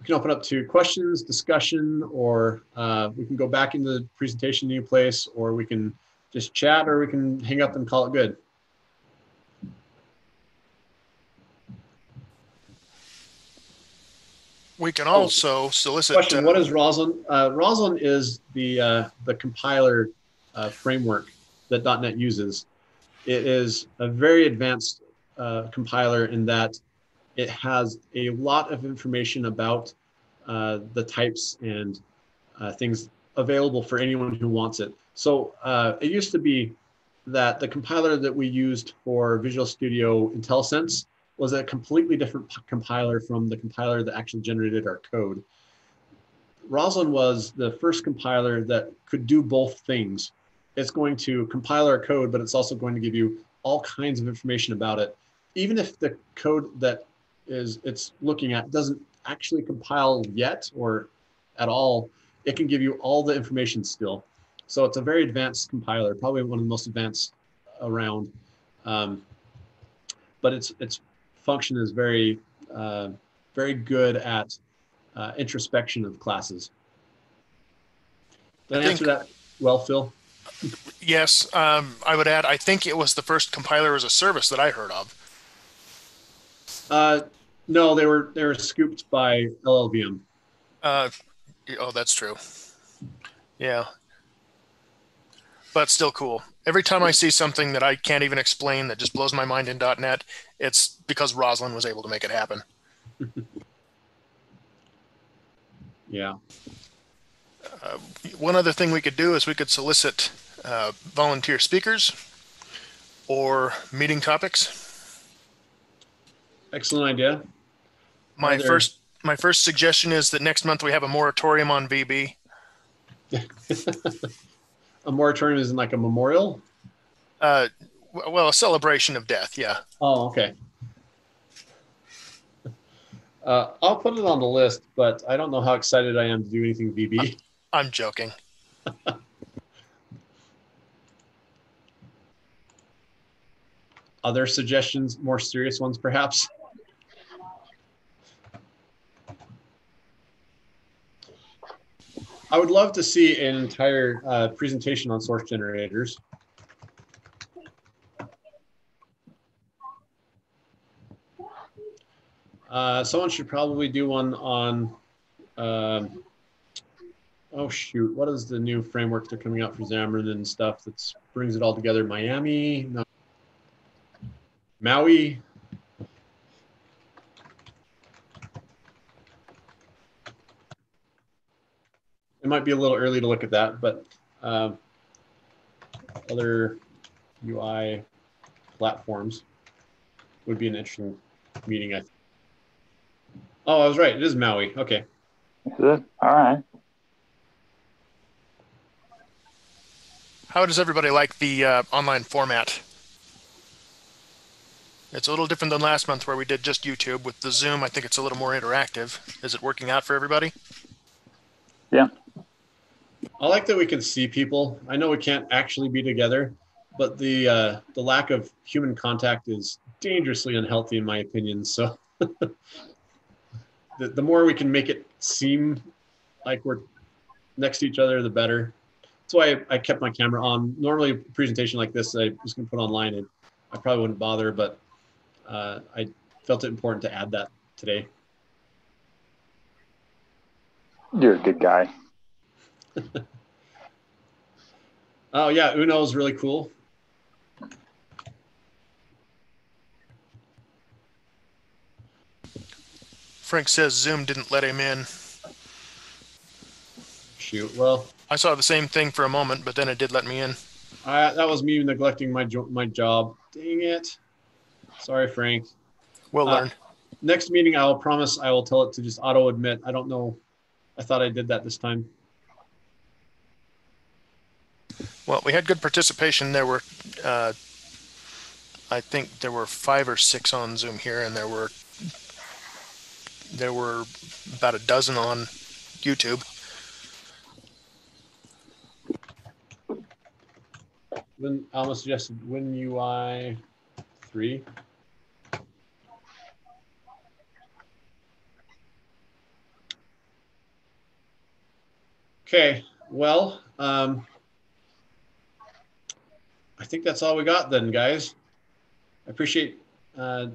we can open up to questions, discussion, or uh, we can go back into the presentation new place, or we can just chat, or we can hang up and call it good. We can also oh, solicit. Question: uh, What is Roslyn? Uh, Roslyn is the uh, the compiler uh, framework that .NET uses. It is a very advanced uh, compiler in that it has a lot of information about uh, the types and uh, things available for anyone who wants it. So uh, it used to be that the compiler that we used for Visual Studio IntelliSense was a completely different compiler from the compiler that actually generated our code. Roslyn was the first compiler that could do both things. It's going to compile our code, but it's also going to give you all kinds of information about it. Even if the code that is it's looking at doesn't actually compile yet or at all, it can give you all the information still. So it's a very advanced compiler, probably one of the most advanced around. Um, but its its function is very uh, very good at uh, introspection of classes. Did I, I answer that well, Phil? Yes, um, I would add. I think it was the first compiler as a service that I heard of. Uh, no, they were they were scooped by LLVM. Uh, oh, that's true. Yeah. but still cool. Every time I see something that I can't even explain that just blows my mind in .NET, it's because Roslyn was able to make it happen. Yeah. One other thing we could do is we could solicit uh, volunteer speakers or meeting topics. Excellent idea. My first my first suggestion is that next month we have a moratorium on VB. A moratorium isn't like a memorial. Uh, w- well, a celebration of death. Yeah. Oh, okay. Uh, I'll put it on the list, but I don't know how excited I am to do anything VB. I'm joking. Other suggestions, more serious ones, perhaps? I would love to see an entire uh, presentation on source generators. Uh, someone should probably do one on, um, oh shoot, what is the new framework they're coming out for Xamarin and stuff that brings it all together? Miami, no, Maui. It might be a little early to look at that, but um, other UI platforms would be an interesting meeting. I think. Oh, I was right. It is Maui. Okay. Is it? All right. How does everybody like the uh, online format? It's a little different than last month where we did just YouTube. With the Zoom, I think it's a little more interactive. Is it working out for everybody? Yeah. I like that we can see people. I know we can't actually be together, but the uh, the lack of human contact is dangerously unhealthy, in my opinion. So, the, the more we can make it seem like we're next to each other, the better. That's why I, I kept my camera on. Normally, a presentation like this, I was going to put online, and I probably wouldn't bother, but uh, I felt it important to add that today. You're a good guy. Oh yeah, Uno is really cool. Frank says Zoom didn't let him in. Shoot. Well, I saw the same thing for a moment, but then it did let me in. I, that was me neglecting my jo- my job. Dang it. Sorry, Frank. We'll Uh, learn. Next meeting, I will promise I will tell it to just auto admit. I don't know. I thought I did that this time. Well, we had good participation. There were, uh, I think there were five or six on Zoom here, and there were there were about a dozen on YouTube. When Alma suggested Win UI three. Okay, well, um, I think that's all we got then, guys. I appreciate uh,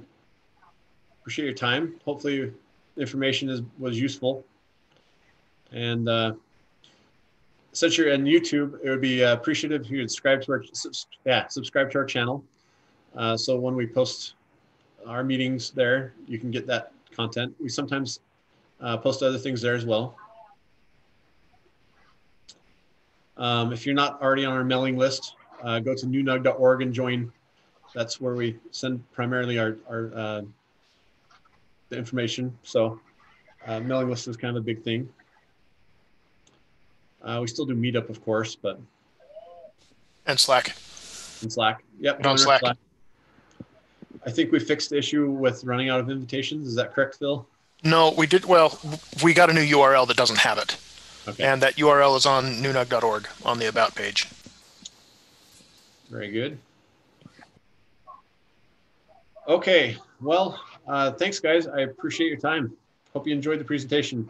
appreciate your time. Hopefully, information is was useful. And uh, since you're on YouTube, it would be uh, appreciative if you would subscribe to our yeah subscribe to our channel. Uh, so when we post our meetings there, you can get that content. We sometimes uh, post other things there as well. Um, if you're not already on our mailing list, uh, go to nunug.org and join. That's where we send primarily our, our uh, the information. So uh, mailing list is kind of a big thing. Uh, we still do Meetup, of course, but And Slack. in Slack. Yep. On our Slack. I think we fixed the issue with running out of invitations. Is that correct, Phil? No, we did. Well, we got a new URL that doesn't have it, Okay. and that URL is on nunug.org on the about page. Very good. Okay. Well, uh, thanks, guys. I appreciate your time. Hope you enjoyed the presentation.